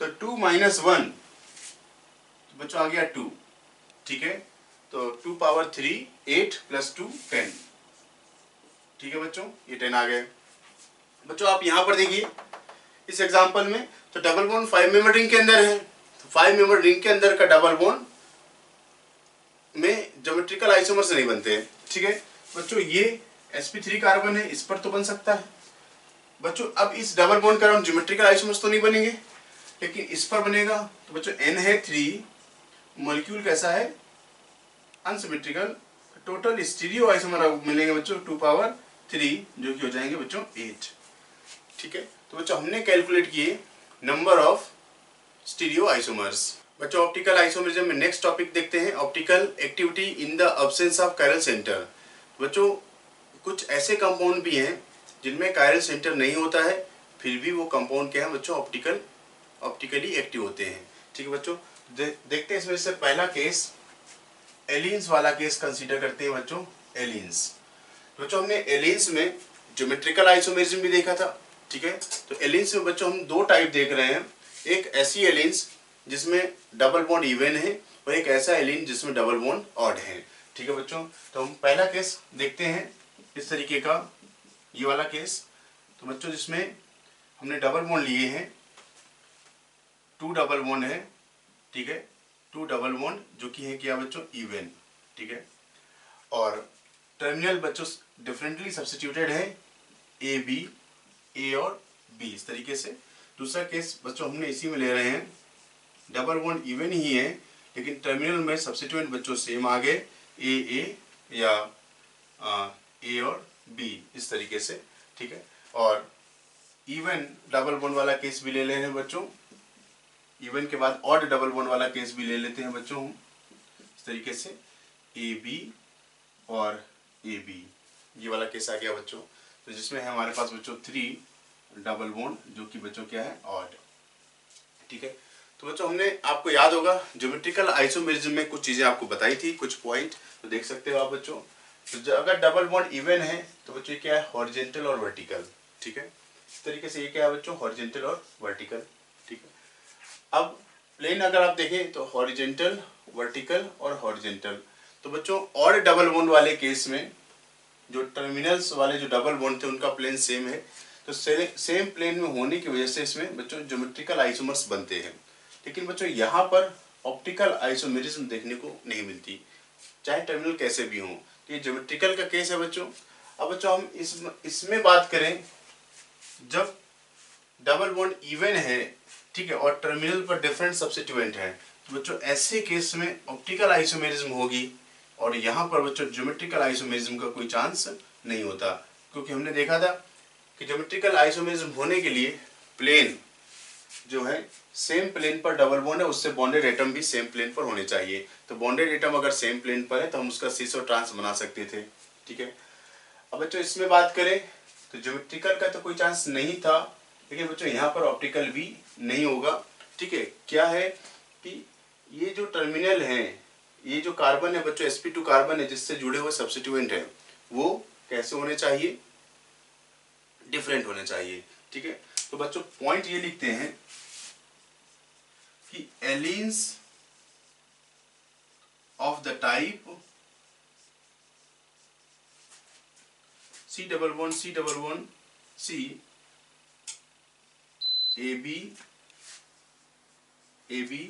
तो टू माइनस वन तो बच्चों आ गया टू ठीक है? तो two power three eight plus two ten ठीक है बच्चों? ये टेन आ गए बच्चों, आप यहाँ पर देखिए, इस एग्जांपल में तो double bond five member ring के अंदर है. तो फाइव मेंबर रिंग के अंदर का डबल बोन में ज्योमेट्रिकल आइसोमर्स नहीं बनते हैं, ठीक है? बच्चों, ये sp3 कार्बन है, इस पर तो बन सकता है। बच्चों, अब इस डबल बॉन्ड का हम ज्योमेट्रिकल आइसोमर्स तो नहीं बनेंगे, लेकिन इस पर बनेगा। तो बच्चों, n है थ्री मोलिक्यूल कैसा है? अनसिमेट्रिकल टोटल स्टीरियो आइसोमर मिलेंगे बच्चों टू पावर थ्री जो कि हो जाएँगे बच्चों एट ठीक है? तो बच्चों, हमने कैलकुलेट किए नंबर ऑफ़ स्टीरियो आइसोमर्स बच्चों ऑप्टिकल आइसोमरिज्म में नेक्स्ट टॉपिक देखते हैं। Optical activity in the absence of chiral centre बच्चों कुछ ऐसे कंपाउंड भी हैं जिनमें कायरल सेंटर नहीं होता है फिर भी वो कंपाउंड क्या है बच्चों ऑप्टिकल ऑप्टिकली एक्टिव होते हैं। ठीक है बच्चों दे, देखते हैं इसमें से पहला केस एलियंस वाला केस कंसीडर करते हैं बच्चों एलियंस बच्चों हमने एलियंस में ज्योमेट्रिकल आइसोमेरिज्म भी देखा था। ठीक है तो एलियंस में बच्चों हम दो टाइप देख रहे हैं। एक ऐसी एलियंस जिसमें डबल बॉन्ड इवेन है और एक ऐसा एलिन जिसमें डबल बॉन्ड ऑड है। ठीक है बच्चों? तो हम पहला केस देखते हैं इस तरीके का। ये वाला केस तो बच्चों, जिसमें हमने डबल बॉन्ड लिए हैं टू डबल बॉन्ड है, ठीक है? टू डबल बॉन्ड जो कि है क्या बच्चों? इवेन ठीक है? और टर्मिनल बच्चों डिफरेंटली सब्सिट्यूटेड है ए बी ए और बी इस तरीके से। दूसरा केस बच्चों, हमने इसी में ले रहे हैं। डबल बॉन्ड इवन ही है, लेकिन टर्मिनल में सब्सिट्यूएंट बच्चों सेम आ गए ए ए या ए और बी इस तरीके से, ठीक है? और इवन डबल बॉन्ड वाला केस भी ले ले हैं बच्चों। इवन के बाद ऑड डबल बॉन्ड वाला केस भी ले लेते हैं बच्चों इस तरीके से। ए बी और ए बी ये वाला केस आ गया बच्चों। तो जिसमें है हमारे पास बच्चों थ्री डबल बॉन्ड जो कि बच्चों क्या है ऑड ठीक है? तो बच्चों, हमने आपको याद होगा ज्योमेट्रिकल आइसोमेरिज्म में कुछ चीज़ें आपको बताई थी, कुछ पॉइंट तो देख सकते हो आप बच्चों। तो अगर डबल बॉन्ड इवन है तो बच्चों क्या है? हॉरिजेंटल और वर्टिकल ठीक है? इस तरीके से ये क्या है बच्चों? हॉरिजेंटल और वर्टिकल ठीक है? अब प्लेन अगर आप देखें तो हॉरिजेंटल वर्टिकल और हॉरिजेंटल तो बच्चों, और डबल बॉन्ड वाले केस में, जो टर्मिनल्स वाले जो डबल बॉन्ड थे, उनका प्लेन सेम है। तो सेम प्लेन में होने की वजह से इसमें बच्चों ज्योमेट्रिकल आइसोमर्स बनते हैं। लेकिन बच्चों, यहाँ पर ऑप्टिकल आइसोमेरिज्म देखने को नहीं मिलती। चाहे टर्मिनल कैसे भी हों ये ज्योमेट्रिकल का केस है बच्चों। अब बच्चों, हम इस बात करें, जब डबल बॉन्ड इवन है, ठीक है, और टर्मिनल पर डिफरेंट सब्सिट्यूएंट है तो बच्चों, ऐसे केस में ऑप्टिकल आइसोमेरिज्म होगी, और यहाँ पर बच्चों ज्योमेट्रिकल आइसोमेरिज्म का कोई चांस नहीं होता। क्योंकि हमने देखा था कि ज्योमेट्रिकल आइसोमेरिज्म होने के लिए प्लेन जो है सेम प्लेन पर डबल बॉन्ड है, उससे बॉन्डेड एटम भी सेम प्लेन पर होने चाहिए। तो बॉन्डेड एटम अगर सेम प्लेन पर है तो हम उसका सीसो ट्रांस बना सकते थे, ठीक है? अब बच्चों, इसमें बात करें तो ज्योमेट्रिकल का तो कोई चांस नहीं था, लेकिन बच्चों, यहाँ पर ऑप्टिकल भी नहीं होगा, ठीक है? क्या है कि ये जो टर्मिनल है, ये जो कार्बन है, बच्चों sp2 कार्बन है, जिससे जुड़े हुए सब्सिट्यूएंट है, वो कैसे होने चाहिए? डिफरेंट होने चाहिए, ठीक है? तो बच्चों पॉइंट ये लिखते हैं कि allenes of the type C double one C double one C A B A B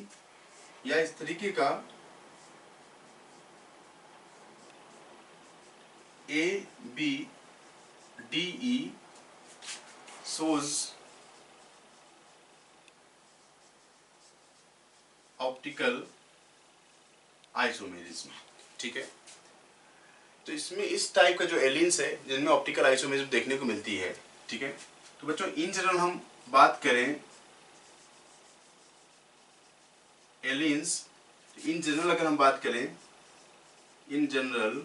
या इस तरीके का A B D E shows optical isomerism ठीक है? तो इसमें इस टाइप का जो एलियंस है, जिनमें ऑप्टिकल आइसोमेरिज्म देखने को मिलती है, ठीक है? तो बच्चों, इन जनरल हम बात करें एलियंस इन जनरल अगर हम बात करें, इन जनरल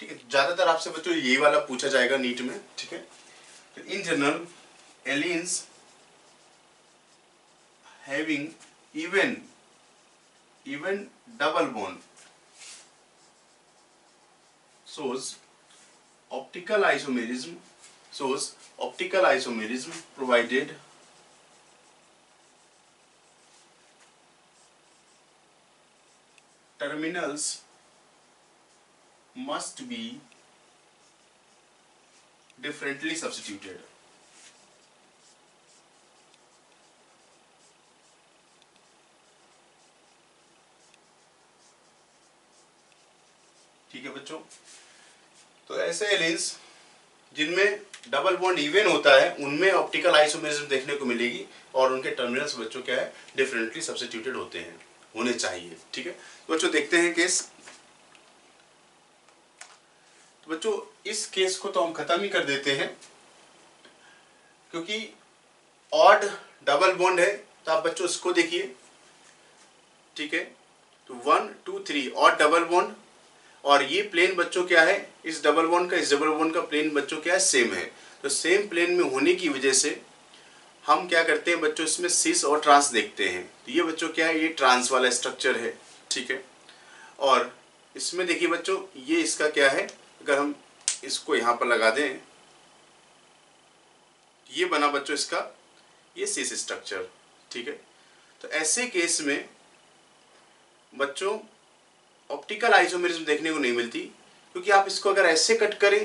ठीक है? ज़्यादातर आपसे बच्चों ये वाला पूछा जाएगा नीट में, ठीक है? तो in general allenes having even even double bond, shows optical isomerism shows optical isomerism provided terminals must be differently substituted. ठीक है बच्चों? तो ऐसे एलियंस जिनमें डबल बॉन्ड इवन होता है, उनमें ऑप्टिकल आइसोमेरिज्म देखने को मिलेगी और उनके टर्मिनल्स बच्चों क्या है डिफरेंटली सब्सिट्यूटेड होते हैं, होने चाहिए, ठीक है? तो बच्चों देखते हैं केस तो बच्चों, इस केस को तो हम खत्म ही कर देते हैं, क्योंकि ऑड डबल बॉन्ड है तो आप बच्चों इसको देखिए, ठीक है? तो one two three odd double bond और ये प्लेन बच्चों क्या है? इस डबल बॉन्ड का, इस डबल बॉन्ड का प्लेन बच्चों क्या है? सेम है। तो सेम प्लेन में होने की वजह से हम क्या करते हैं बच्चों, इसमें सिस और ट्रांस देखते हैं। तो ये बच्चों क्या है? ये ट्रांस वाला स्ट्रक्चर है, ठीक है? और इसमें देखिए बच्चों, ये इसका क्या है? अगर हम इसको यहाँ पर लगा दें, ये बना बच्चों इसका, ये सिस स्ट्रक्चर ठीक है? तो ऐसे केस में बच्चों ऑप्टिकल आइसोमेरिज्म देखने को नहीं मिलती, क्योंकि आप इसको अगर ऐसे कट करें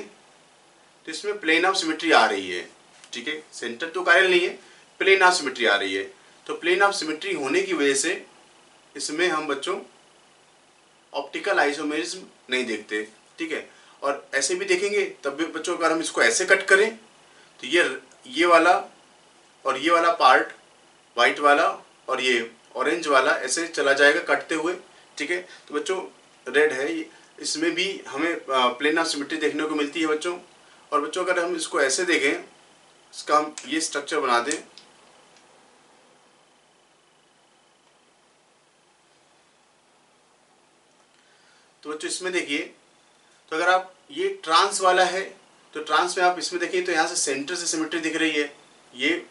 तो इसमें प्लेन ऑफ़ सिमेट्री आ रही है। ठीक है? सेंटर तो कार्य नहीं है प्लेन ऑफ़ सिमेट्री आ रही है। तो प्लेन ऑफ़ सिमेट्री होने की वजह से इसमें हम बच्चों ऑप्टिकल आइसोमेरिज्म नहीं देखते। ठीक है? और ऐसे भी देखेंगे, तब भी बच्चों अगर हम इसको ऐसे कट करें तो ये ये वाला और ये वाला पार्ट वाइट वाला और ये ऑरेंज वाला ऐसे चला जाएगा कटते हुए। ठीक है? तो बच्चों रेड है, इसमें भी हमें प्लेन ऑफ़ सिमेट्री देखने को मिलती है बच्चों। और बच्चों, अगर हम इसको ऐसे देखें, इसका हम ये स्ट्रक्चर बना दें। तो बच्चों, इसमें देखिए तो अगर आप, ये ट्रांस वाला है तो ट्रांस में आप इसमें देखिए तो यहाँ से सेंटर से सिमेट्री दिख रही है। ये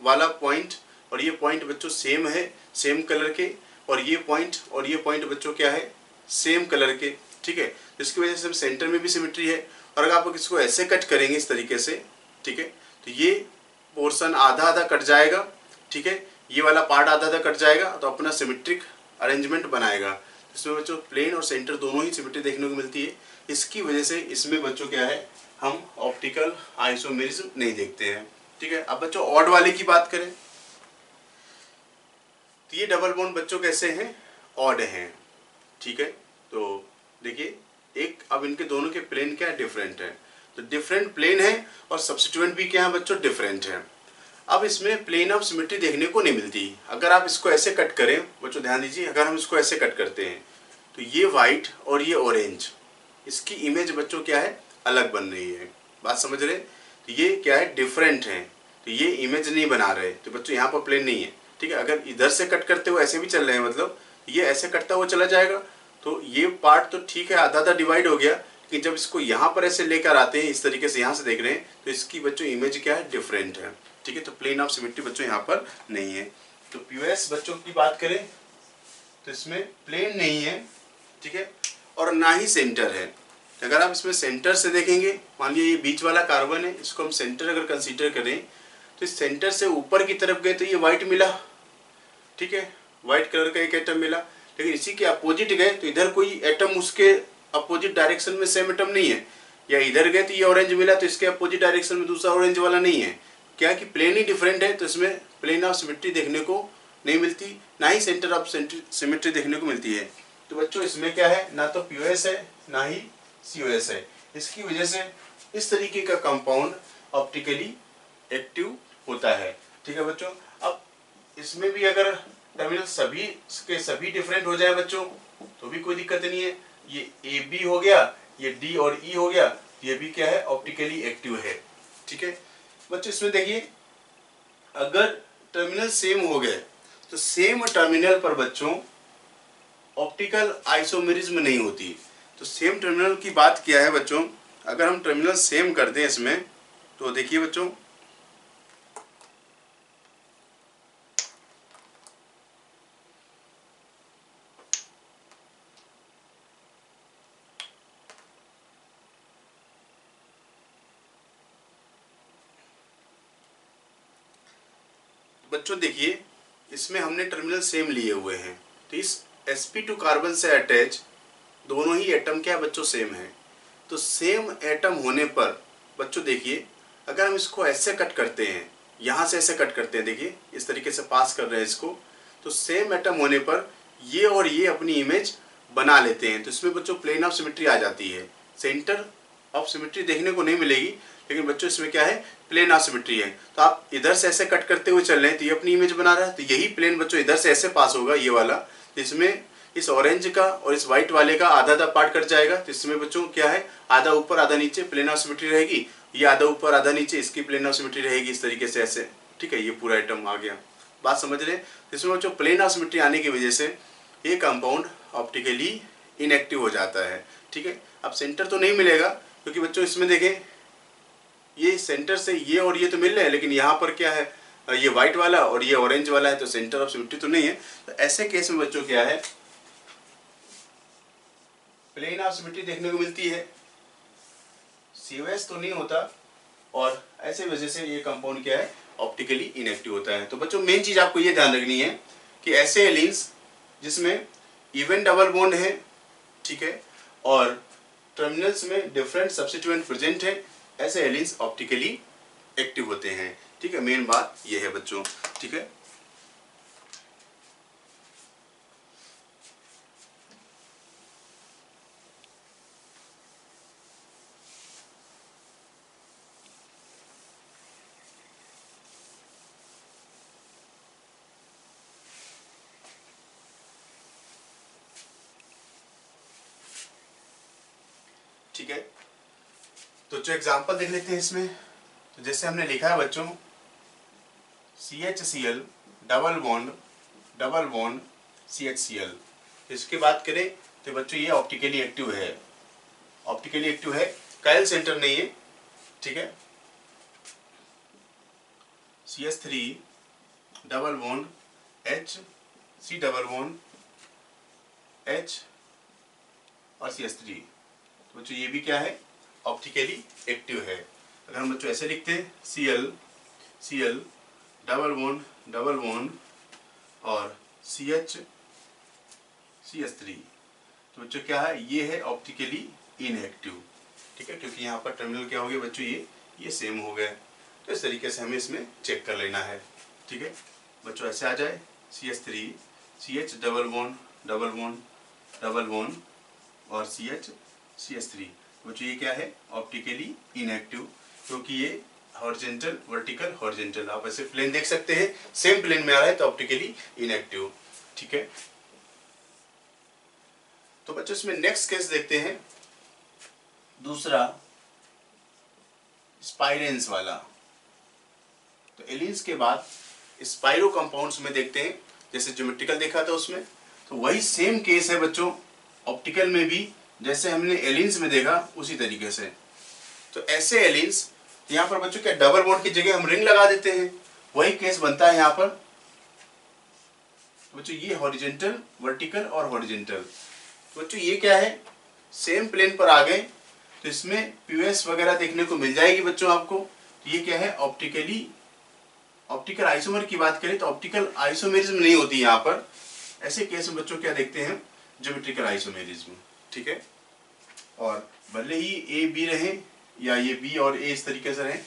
वाला पॉइंट और ये पॉइंट बच्चों सेम है सेम कलर के। और ये पॉइंट और ये पॉइंट बच्चों, क्या है? सेम कलर के, ठीक है? इसकी वजह से सेंटर में भी सिमेट्री है। और अगर आप इसको ऐसे कट करेंगे इस तरीके से, ठीक है? तो ये पोर्सन आधा आधा कट जाएगा, ठीक है? ये वाला पार्ट आधा आधा कट जाएगा तो अपना सिमेट्रिक अरेंजमेंट बनाएगा। इसमें बच्चों प्लेन और सेंटर दोनों ही सिमेट्री देखने को मिलती है। इसकी वजह से इसमें बच्चों क्या है? हम ऑप्टिकल आइसोमेरिज्म नहीं देखते हैं, ठीक है? अब बच्चों ऑड वाले की बात करें। तो ये डबल बोन बच्चों कैसे हैं? ऑड हैं। ठीक है? तो देखिए, एक, अब इनके दोनों के प्लेन क्या है? डिफरेंट है। तो डिफरेंट प्लेन है और सब्सिट्यूएंट भी क्या है बच्चों? डिफरेंट है। अब इसमें प्लेन ऑफ़ सिमेट्री देखने को नहीं मिलती। अगर आप इसको ऐसे कट करें, बच्चों ध्यान दीजिए, अगर हम इसको ऐसे कट करते हैं तो ये वाइट और ये ऑरेंज इसकी इमेज बच्चों क्या है? अलग बन रही है। बात समझ रहे? तो ये क्या है? डिफरेंट है। तो ये इमेज नहीं बना रहे। तो बच्चों, यहाँ पर प्लेन नहीं है। ठीक है? अगर इधर से कट करते हुए ऐसे भी चल रहे हैं मतलब ये ऐसे कटता हुआ चला जाएगा। तो ये पार्ट तो ठीक है आधा आधा डिवाइड हो गया कि जब इसको यहाँ पर ऐसे लेकर आते हैं, इस तरीके से यहाँ से देख रहे हैं तो इसकी बच्चों इमेज क्या है? डिफरेंट है। ठीक है? तो प्लेन ऑफ़ सिमेट्री बच्चों यहाँ पर नहीं है। तो पीओएस बच्चों की बात करें तो इसमें प्लेन नहीं है। ठीक है? और ना ही सेंटर है। अगर आप इसमें सेंटर से देखेंगे, मान लीजिए ये बीच वाला कार्बन है, इसको हम सेंटर अगर कंसीडर करें तो इस सेंटर से ऊपर की तरफ़ गए तो ये व्हाइट मिला। ठीक है? व्हाइट कलर का एक आइटम मिला। लेकिन इसी के अपोजिट गए तो इधर कोई एटम उसके अपोजिट डायरेक्शन में सेम एटम नहीं है। या इधर गए तो ये ऑरेंज मिला तो इसके अपोजिट डायरेक्शन में दूसरा ऑरेंज वाला नहीं है। क्या कि प्लेन ही डिफरेंट है तो इसमें प्लेन ऑफ़ सिमेट्री देखने को नहीं मिलती, ना ही सेंटर ऑफ़ सिमेट्री देखने को मिलती है। तो बच्चों, इसमें क्या है? ना तो पीओएस है, ना ही सीओएस है। इसकी वजह से इस तरीके का कंपाउंड ऑप्टिकली एक्टिव होता है। ठीक है बच्चों? अब इसमें भी अगर टर्मिनल सभी, के सभी डिफरेंट हो जाए बच्चों तो भी कोई दिक्कत नहीं है। ये ए बी हो गया, ये डी और ई e हो गया, ये भी क्या है ऑप्टिकली एक्टिव है। ठीक है? बच्चों, इसमें देखिए, अगर टर्मिनल सेम हो गए तो सेम टर्मिनल पर बच्चों ऑप्टिकल आइसोमेरिज्म नहीं होती। तो सेम टर्मिनल की बात किया है बच्चों? अगर हम टर्मिनल सेम कर दें इसमें तो देखिए बच्चों बच्चों देखिए इसमें हमने टर्मिनल सेम लिए हुए हैं। तो इस sp2 कार्बन से अटैच दोनों ही एटम क्या बच्चों? सेम है। तो सेम एटम होने पर, बच्चों देखिए, अगर हम इसको ऐसे कट करते हैं, यहाँ से ऐसे कट करते हैं, देखिए, इस तरीके से पास कर रहे हैं इसको तो सेम एटम होने पर ये और ये अपनी इमेज बना लेते हैं। तो इसमें बच्चों प्लेन ऑफ़ सिमेट्री आ जाती है। सेंटर ऑफ़ सिमेट्री देखने को नहीं मिलेगी, लेकिन बच्चों, इसमें क्या है? प्लेन ऑफ़ है। तो आप इधर से ऐसे कट करते हुए चल रहे हैं तो ये अपनी इमेज बना रहा है तो यही प्लेन बच्चों इधर से ऐसे पास होगा, ये वाला। तो इसमें इस ऑरेंज का और इस व्हाइट वाले का आधा आधा पार्ट कट जाएगा। तो इसमें बच्चों क्या है, आधा ऊपर, आधा नीचे प्लेन ऑफ़ रहेगी। ये आधा ऊपर, आधा नीचे, इसकी प्लेन ऑफ़ रहेगी इस तरीके से ऐसे। ठीक है, ये पूरा आइटम आ गया। बात समझ रहे हैं? इसमें बच्चों प्लेन ऑफ़ सिमेट्री आने की वजह से ये कंपाउंड ऑप्टिकली इनएक्टिव हो जाता है। ठीक है? अब सेंटर तो नहीं मिलेगा, क्योंकि बच्चों इसमें देखें ये सेंटर से ये और ये तो मिल रहे हैं, लेकिन यहाँ पर क्या है, ये व्हाइट वाला और ये ऑरेंज वाला है तो सेंटर ऑफ़ सिमेट्री तो नहीं है। तो ऐसे केस में बच्चों क्या है प्लेन ऑफ़ सिमेट्री देखने को मिलती है। सीवेस तो नहीं होता, और ऐसे वजह से ये कंपाउंड क्या है ऑप्टिकली इनएक्टिव होता है। तो बच्चों मेन चीज़ आपको ये ध्यान रखनी है कि ऐसे एलिन्स जिसमें इवन डबल बॉन्ड है, ठीक है, और टर्मिनल्स में डिफरेंट सब्सिट्यूएंट प्रेजेंट है ऐसे एलिन्स ऑप्टिकली एक्टिव होते हैं। ठीक है मेन बात यह है बच्चों। ठीक है ठीक है जो एग्जांपल देख लेते हैं इसमें। तो जैसे हमने लिखा है बच्चों C H C L double bond double bond C H C L इसके बात करें तो बच्चों ये ऑप्टिकली एक्टिव है। ऑप्टिकली एक्टिव है कायल सेंटर नहीं है, ठीक है? C H three double bond H C double bond H और सी एच थ्री बच्चों ये भी क्या है? ऑप्टिकली एक्टिव है। अगर हम बच्चों ऐसे लिखते हैं C L C L double one double one और C H C H three तो बच्चों क्या है? ये है ऑप्टिकली इनएक्टिव ठीक है? क्योंकि यहाँ पर टर्मिनल क्या हो गया बच्चों? ये ये सेम हो गया। तो इस तरीके से हमें इसमें चेक कर लेना है। ठीक है? बच्चों ऐसे आ जाए। C H three C H double one double one double one और C H C S three बच्चों ये क्या है? ऑप्टिकली इनएक्टिव क्योंकि ये हॉर्जेंटल वर्टिकल हॉर्जेंटल आप ऐसे प्लेन देख सकते हैं। सेम प्लेन में आ रहा है तो ऑप्टिकली इनएक्टिव ठीक है? तो बच्चों, इसमें नेक्स्ट केस देखते हैं। दूसरा स्पाइरेंस वाला। तो एलियंस के बाद स्पाइरो कंपाउंड्स में देखते हैं, जैसे ज्योमेट्रिकल देखा था उसमें। तो वही सेम केस है बच्चों ऑप्टिकल में भी। जैसे हमने एलिन्स में देखा, उसी तरीके से। तो ऐसे एलिन्स यहाँ पर बच्चों, क्या डबल बॉन्ड की जगह हम रिंग लगा देते हैं? वही केस बनता है यहाँ पर। तो बच्चों, ये हॉरिजेंटल वर्टिकल और हॉरिजेंटल तो बच्चों, ये क्या है? सेम प्लेन पर आ गए। तो इसमें पीएस वगैरह देखने को मिल जाएगी बच्चों आपको। तो ये क्या है? ऑप्टिकली ऑप्टिकल आइसोमर की बात करें तो ऑप्टिकल आइसोमेरिज्म नहीं होती यहाँ पर। ऐसे केस में बच्चों, क्या देखते हैं? ज्योमेट्रिकल आइसोमेरिज्म ठीक है? और भले ही ए बी रहे या ये बी और ए इस तरीके से रहे,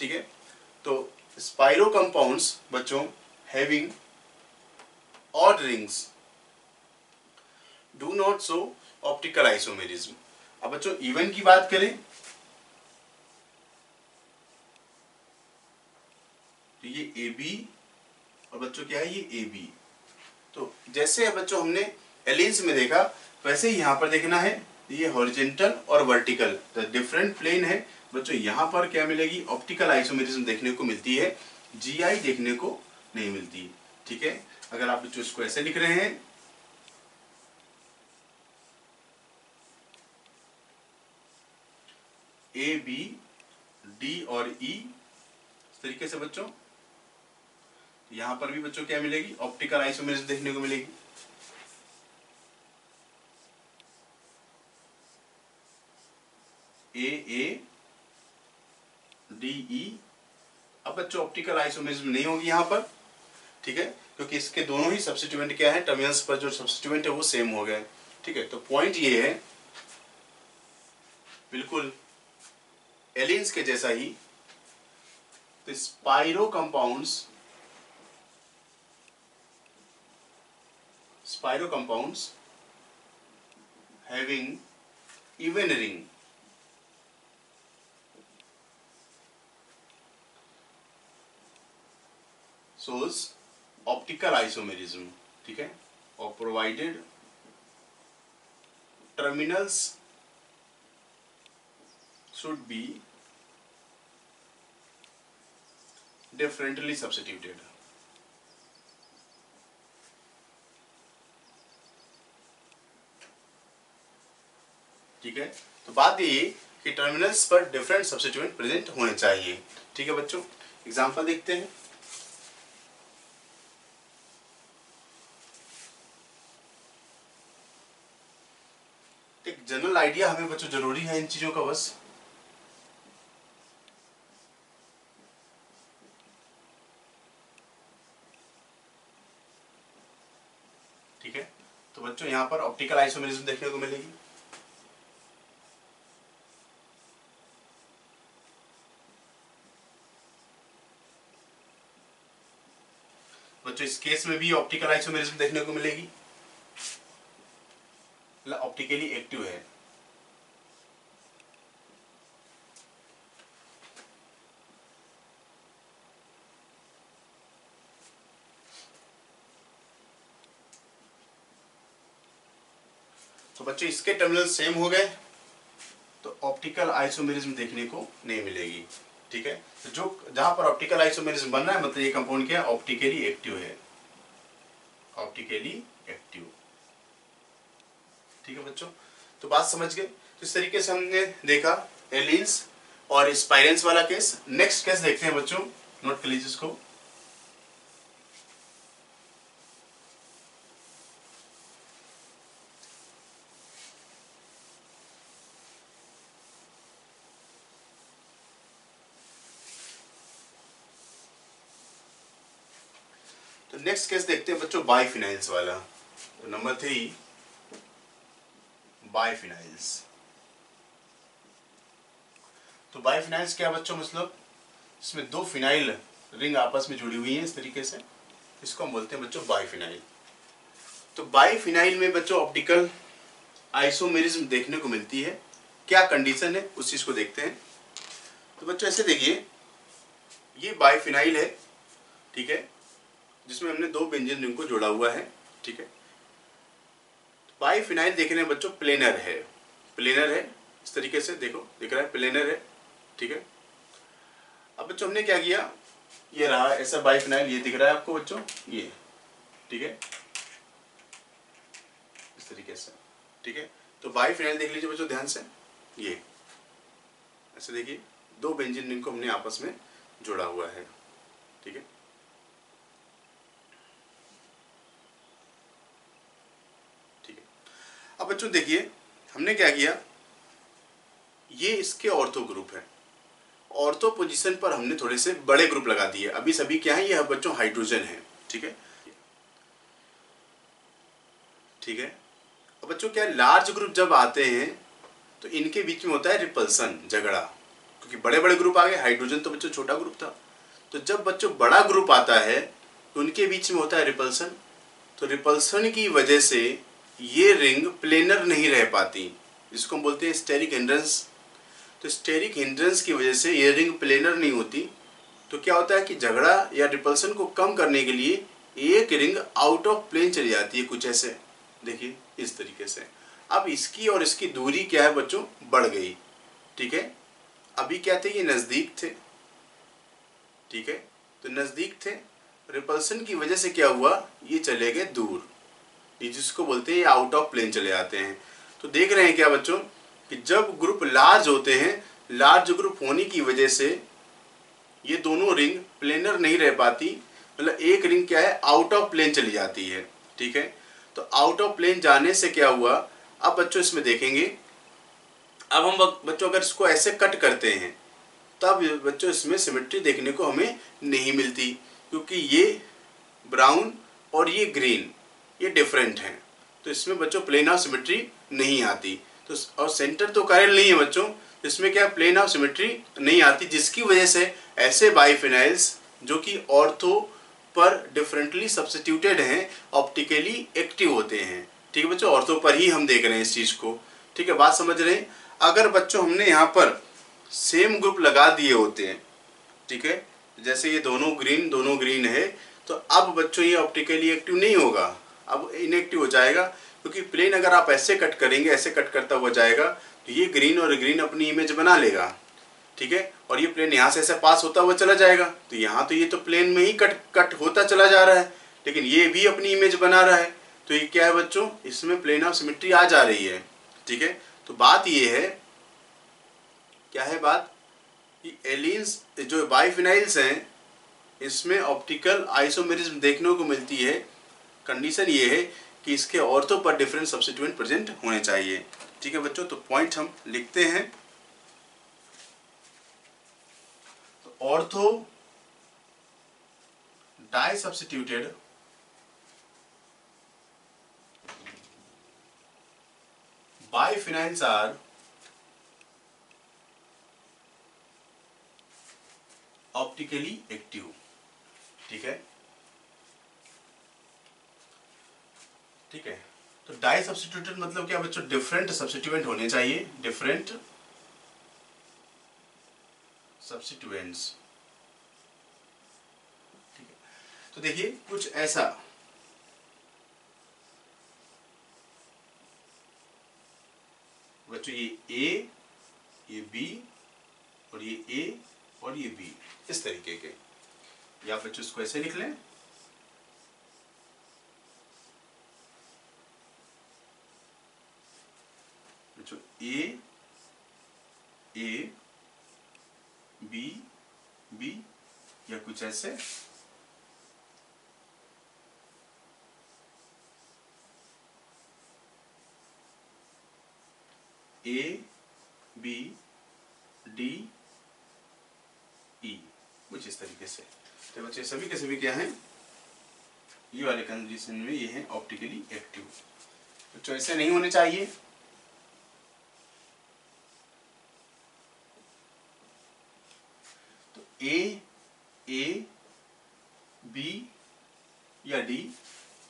ठीक है? तो स्पाइरो कंपाउंड्स बच्चों having odd rings do not show optical isomerism अब बच्चों इवन की बात करें तो ये ए बी और बच्चों, क्या है ये ए बी तो जैसे बच्चों हमने एलियंस में देखा, वैसे ही यहाँ पर देखना है। ये हॉरिजेंटल और वर्टिकल तो डिफरेंट प्लेन है। बच्चों यहाँ पर क्या मिलेगी? ऑप्टिकल आइसोमेरिज्म देखने को मिलती है। जीआई देखने को नहीं मिलती ठीक है? अगर आप बच्चों इसको ऐसे लिख रहे हैं। ए बी डी और ई e, इस तरीके से बच्चों। यहाँ पर भी बच्चों क्या मिलेगी? ऑप्टिकल आइसोमेरिज्म देखने को मिलेगी। ए ए डी ई अब बच्चों ऑप्टिकल आइसोमेरिज्म नहीं होगी यहाँ पर, ठीक है? क्योंकि इसके दोनों ही सब्सिट्यूएंट क्या है? टर्मिनल्स पर जो सब्सिट्यूएंट है, वो सेम हो गए। ठीक है? तो पॉइंट ये है, बिल्कुल एलिन्स के जैसा ही तो spiro compounds spiro compounds having even ring shows optical isomerism ठीक है और provided terminals should be differently substituted ठीक है तो बात ये कि टर्मिनल्स पर डिफरेंट सब्सिट्यूएंट प्रेजेंट होने चाहिए ठीक है बच्चों एग्जांपल देखते हैं एक जनरल आइडिया हमें बच्चों ज़रूरी है इन चीज़ों का बस। ठीक है? तो बच्चों, यहाँ पर ऑप्टिकल आइसोमेरिज्म देखने को मिलेगी। बच्चों, इस केस में भी ऑप्टिकल आइसोमेरिज्म देखने को मिलेगी। ऑप्टिकली एक्टिव है। बच्चों, इसके टर्मिनल सेम हो गए तो ऑप्टिकल आइसोमेरिज्म देखने को नहीं मिलेगी, ठीक है? तो जो, जहाँ पर ऑप्टिकल आइसोमेरिज्म बन रहा है मतलब ये कंपाउंड क्या ऑप्टिकली एक्टिव है। ऑप्टिकली एक्टिव ठीक है बच्चों? तो बात समझ गए? तो इस तरीके से हमने देखा एलिन्स और स्पाइरेंस वाला केस नेक्स्ट केस देखते हैं बच्चों नोट कर लीजिए इसको तो नेक्स्ट केस देखते हैं बच्चों बाइफिनाइल्स वाला। तो नंबर थ्री बाइफिनाइल्स तो बाइफिनाइल्स क्या बच्चों मतलब? इसमें दो फिनाइल रिंग आपस में जुड़ी हुई है इस तरीके से। इसको हम बोलते हैं बच्चों बाइफिनाइल तो बाइफिनाइल में बच्चों ऑप्टिकल आइसोमेरिज्म देखने को मिलती है। क्या कंडीशन है, उस चीज़ को देखते हैं। तो बच्चों, ऐसे देखिए। ये बाइफिनाइल है, ठीक है? जिसमें हमने दो बेंजीन रिंग को जोड़ा हुआ है, ठीक है? बाई फिनाइल देख रहे में बच्चों प्लेनर है। प्लेनर है, इस तरीके से देखो, दिख रहा है प्लेनर है, ठीक है? अब बच्चों हमने क्या किया? ये रहा, ऐसा बाई फिनाइल, ये दिख रहा है आपको बच्चों? ये, ठीक है? इस तरीके से, ठीक है? तो बाई फिनाइल देख लीजिए बच्चों ध्यान से। ये, ऐसे देखिए, दो बेंजीन रिंग को हमने आपस में जोड़ा हुआ है, ठीक है? अब बच्चों देखिए, हमने क्या किया? ये इसके ऑर्थो ग्रुप है। ऑर्थो पोजीशन पर हमने थोड़े से बड़े ग्रुप लगा दिए। अभी सभी क्या है? ये बच्चों हाइड्रोजन है, ठीक है? ठीक है? अब बच्चों क्या लार्ज ग्रुप जब आते हैं तो इनके बीच में होता है रिपल्सन झगड़ा। क्योंकि बड़े बड़े ग्रुप आ गए हाइड्रोजन तो बच्चों छोटा ग्रुप था। तो जब बच्चों बड़ा ग्रुप आता है तो उनके बीच में होता है रिपल्सन तो रिपल्सन की वजह से ये रिंग प्लेनर नहीं रह पाती। जिसको हम बोलते हैं स्टेरिक हिंड्रेंस तो स्टेरिक हिंड्रेंस की वजह से ये रिंग प्लेनर नहीं होती। तो क्या होता है कि झगड़ा या रिपल्सन को कम करने के लिए एक रिंग आउट ऑफ़ प्लेन चली जाती है कुछ ऐसे। देखिए, इस तरीके से। अब इसकी और इसकी दूरी क्या है बच्चों? बढ़ गई। ठीक है? अभी क्या थे? ये नज़दीक थे। ठीक है? तो नज़दीक थे। रिपल्सन की वजह से क्या हुआ? ये चले गए दूर। जिसको बोलते हैं आउट ऑफ़ प्लेन चले जाते हैं। तो देख रहे हैं क्या बच्चों? कि जब ग्रुप लार्ज होते हैं लार्ज ग्रुप होने की वजह से ये दोनों रिंग प्लेनर नहीं रह पाती। मतलब एक रिंग क्या है? आउट ऑफ़ प्लेन चली जाती है। ठीक है? तो आउट ऑफ़ प्लेन जाने से क्या हुआ? अब बच्चों इसमें देखेंगे। अब हम बच्चों अगर इसको ऐसे कट करते हैं, तब बच्चों इसमें सिमेट्री देखने को हमें नहीं मिलती। क्योंकि ये ब्राउन और ये ग्रीन ये डिफरेंट हैं। तो इसमें बच्चों प्लेन ऑफ़ सिमेट्री नहीं आती। तो और सेंटर तो कायल नहीं है बच्चों। इसमें क्या प्लेन ऑफ़ सिमेट्री नहीं आती, जिसकी वजह से ऐसे बाईफिनाइल्स जो कि ऑर्थो पर डिफरेंटली सब्सिट्यूटेड हैं ऑप्टिकली एक्टिव होते हैं। ठीक है बच्चों? ऑर्थो पर ही हम देख रहे हैं इस चीज़ को। ठीक है? बात समझ रहे हैं? अगर बच्चों हमने यहाँ पर सेम ग्रुप लगा दिए होते हैं, ठीक है? जैसे ये दोनों ग्रीन दोनों ग्रीन है तो अब बच्चों ये ऑप्टिकली एक्टिव नहीं होगा। अब इनएक्टिव हो जाएगा, क्योंकि प्लेन अगर आप ऐसे कट करेंगे, ऐसे कट करता हुआ जाएगा तो ये ग्रीन और ग्रीन अपनी इमेज बना लेगा। ठीक है? और ये प्लेन यहाँ से ऐसे पास होता हुआ चला जाएगा। तो यहाँ तो ये तो प्लेन में ही कट कट होता चला जा रहा है, लेकिन ये भी अपनी इमेज बना रहा है। तो ये क्या है बच्चों? इसमें प्लेन ऑफ़ सिमेट्री आ जा रही है। ठीक है? तो बात ये है, क्या है बात? कि एलियंस जो बाईफिनाइल्स हैं, इसमें ऑप्टिकल आइसोमेरिज्म देखने को मिलती है। कंडीशन ये है कि इसके ऑर्थो पर डिफरेंट सब्सिट्यूएंट प्रेजेंट होने चाहिए। ठीक है बच्चों तो पॉइंट हम लिखते हैं। तो ortho di substituted biphenyls are optically active ठीक है? ठीक है? तो डाई सब्सटीट्यूटेड मतलब क्या बच्चों? डिफरेंट सब्सटीट्यूएंट होने चाहिए। डिफरेंट सब्सटीट्यूएंट्स ठीक है? तो देखिए, कुछ ऐसा। बच्चों, ये ए ये बी और ये ए और ये बी इस तरीके के। या बच्चों, इसको ऐसे लिख लें बच्चों ए ए बी बी या कुछ ऐसे? ए बी डी ई कुछ इस तरीके से। तो बच्चे, सभी के सभी क्या हैं? ये वाले कंडीशन में ये है ऑप्टिकली एक्टिव तो ऐसे नहीं होने चाहिए। ए ए बी या डी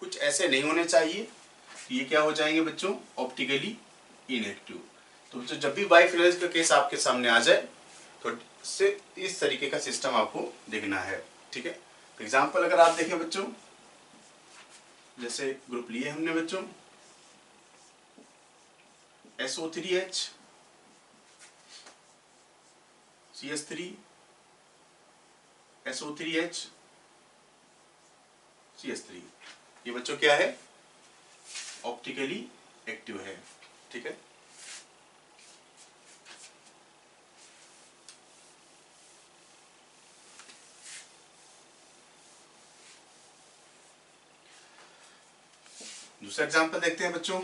कुछ ऐसे नहीं होने चाहिए। ये क्या हो जाएँगे बच्चों? ऑप्टिकली इनएक्टिव तो बच्चों, जब भी बाई बाईफिनल्स का केस आपके सामने आ जाए तो से इस तरीके का सिस्टम आपको देखना है, ठीक है? एग्ज़ाम्पल अगर आप देखें बच्चों, जैसे ग्रुप लिए हमने बच्चों SO3H three H C S three S O three H C S three ये बच्चों क्या है? ऑप्टिकली एक्टिव है। ठीक है? दूसरा एग्जांपल देखते हैं बच्चों।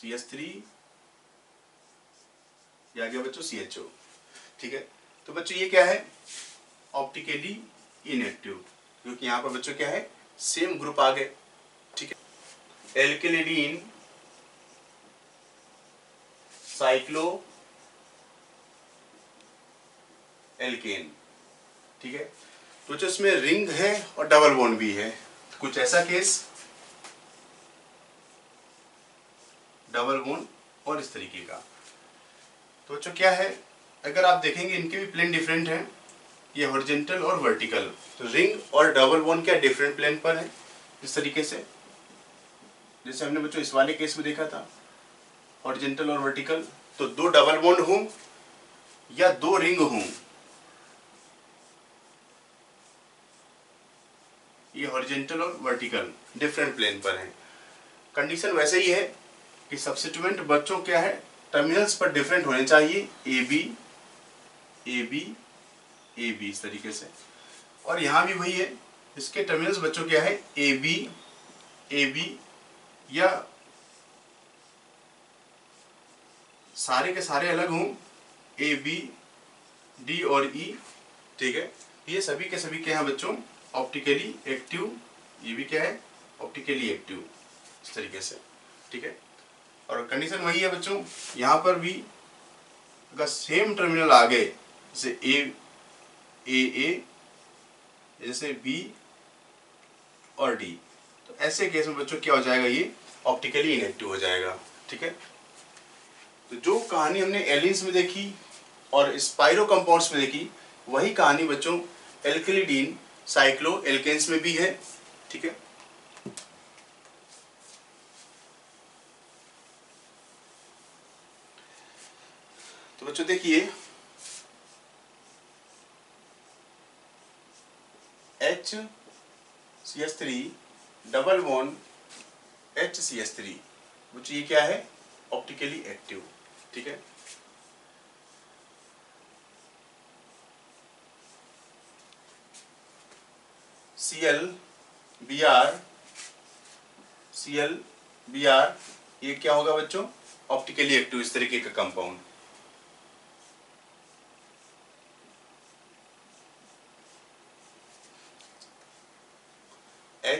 CH3 ये आ गया बच्चों सी एच ओ ठीक है? तो बच्चों ये क्या है? ऑप्टिकली इनएक्टिव क्योंकि यहाँ पर बच्चों क्या है? सेम ग्रुप आ गए, ठीक है? एल्केलिडीन साइक्लो एल्केन ठीक है? तो इसमें रिंग है और डबल बॉन्ड भी है, कुछ ऐसा केस डबल बॉन्ड और इस तरीके का। तो जो क्या है? अगर आप देखेंगे, इनके भी प्लेन डिफरेंट हैं। ये हॉरिजेंटल और वर्टिकल तो रिंग और डबल बॉन्ड क्या डिफरेंट प्लेन पर है? इस तरीके से। जैसे हमने बच्चों, इस वाले केस में देखा था। हॉरिजेंटल और वर्टिकल तो दो डबल बॉन्ड हों या दो रिंग हों। ये हॉरिजेंटल और वर्टिकल डिफरेंट प्लेन पर है। कंडीशन वैसे ही है। कि सब्सिट्यूएंट बच्चों क्या है? टर्मिनल्स पर डिफरेंट होने चाहिए। A B A B A B इस तरीके से। और यहाँ भी वही है। इसके टर्मिनल्स बच्चों क्या है? ए बी ए बी या सारे के सारे अलग हों। ए बी डी और ई e, ठीक है? ये सभी के सभी क्या हैं बच्चों? ऑप्टिकली एक्टिव ये भी क्या है? ऑप्टिकली एक्टिव इस तरीके से ठीक है? और कंडीशन वही है बच्चों, यहाँ पर भी अगर सेम टर्मिनल आ गए जैसे ए ए ए जैसे बी और डी तो ऐसे केस में बच्चों क्या हो जाएगा ये? ऑप्टिकली इनएक्टिव हो जाएगा, ठीक है? तो जो कहानी हमने एलिन्स में देखी और स्पाइरो कंपाउंड्स में देखी, वही कहानी बच्चों एल्किलिडीन साइक्लो एल्केन्स में भी है, ठीक है? बच्चों, देखिए। H C S three double one H C S three बच्चों, ये क्या है? ऑप्टिकली एक्टिव ठीक है? C L B R C L B R ये क्या होगा बच्चों? ऑप्टिकली एक्टिव इस तरीके का compound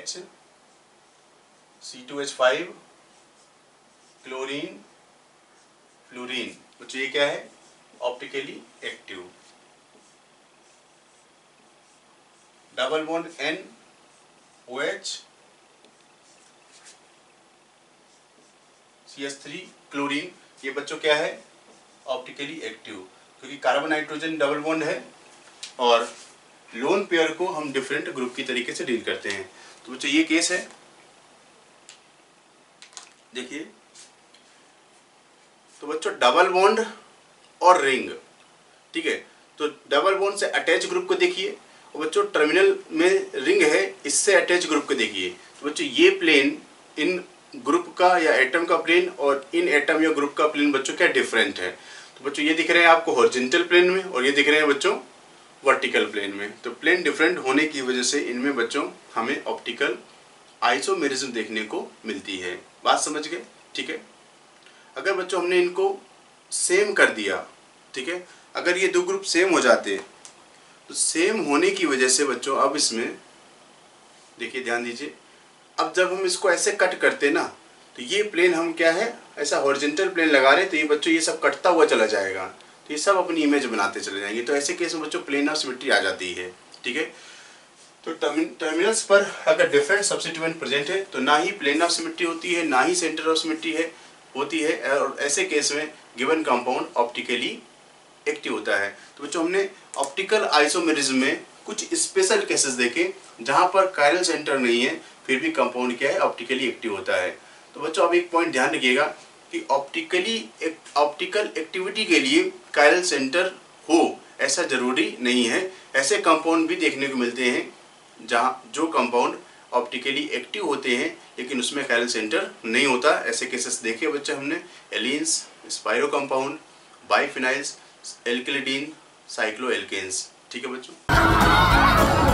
H five chlorine fluorine बच्चों ये क्या है? Optically active double bond N O H C S three chlorine ये बच्चों क्या है? ऑप्टिकली एक्टिव क्योंकि कार्बन नाइट्रोजन डबल बॉन्ड है और लोन पेयर को हम डिफरेंट ग्रुप की तरीके से डील करते हैं। तो बच्चों, ये केस है। देखिए। तो बच्चों डबल बॉन्ड और रिंग ठीक है? तो डबल बॉन्ड से अटैच ग्रुप को देखिए। और बच्चों टर्मिनल में रिंग है, इससे अटैच ग्रुप को देखिए। तो बच्चों, ये प्लेन इन ग्रुप का या एटम का प्लेन और इन एटम या ग्रुप का प्लेन बच्चों, क्या डिफरेंट है? तो बच्चों, ये दिख रहे हैं आपको हॉरिजेंटल प्लेन में और ये दिख रहे हैं बच्चों वर्टिकल प्लेन में। तो प्लेन डिफरेंट होने की वजह से इनमें बच्चों हमें ऑप्टिकल आइसोमेरिज्म देखने को मिलती है। बात समझ गए? ठीक है? अगर बच्चों हमने इनको सेम कर दिया, ठीक है? अगर ये दो ग्रुप सेम हो जाते तो सेम होने की वजह से बच्चों अब इसमें, देखिए ध्यान दीजिए, अब जब हम इसको ऐसे कट करते ना तो ये प्लेन हम क्या है? ऐसा हॉरिजेंटल प्लेन लगा रहे तो ये बच्चों ये सब कटता हुआ चला जाएगा। ये सब अपनी इमेज बनाते चले जाएँगे। तो ऐसे केस में बच्चों प्लेन ऑफ़ सिमेट्री आ जाती है, ठीक है? तो टर्मिनल्स पर अगर डिफरेंट सब्सिट्यूएंट प्रेजेंट है तो ना ही प्लेन ऑफ़ सिमेट्री होती है, ना ही सेंटर ऑफ़ सिमेट्री है, होती है, और ऐसे केस में गिवन कंपाउंड ऑप्टिकली एक्टिव होता है। तो बच्चों, हमने ऑप्टिकल आइसोमेरिज्म में कुछ स्पेशल केसेस देखे, जहाँ पर कायरल सेंटर नहीं है, फिर भी कंपाउंड क्या है ऑप्टिकली एक्टिव होता है। तो बच्चों अब एक पॉइंट ध्यान रखिएगा कि ऑप्टिकली ऑप्टिकल एक्टिविटी के लिए कायरल सेंटर हो, ऐसा ज़रूरी नहीं है। ऐसे कंपाउंड भी देखने को मिलते हैं, जहाँ, जो कंपाउंड ऑप्टिकली एक्टिव होते हैं, लेकिन उसमें कायरल सेंटर नहीं होता। ऐसे केसेस देखे बच्चे हमने allenes spiro compound biphenyls alkylidene cycloalkanes ठीक है बच्चों?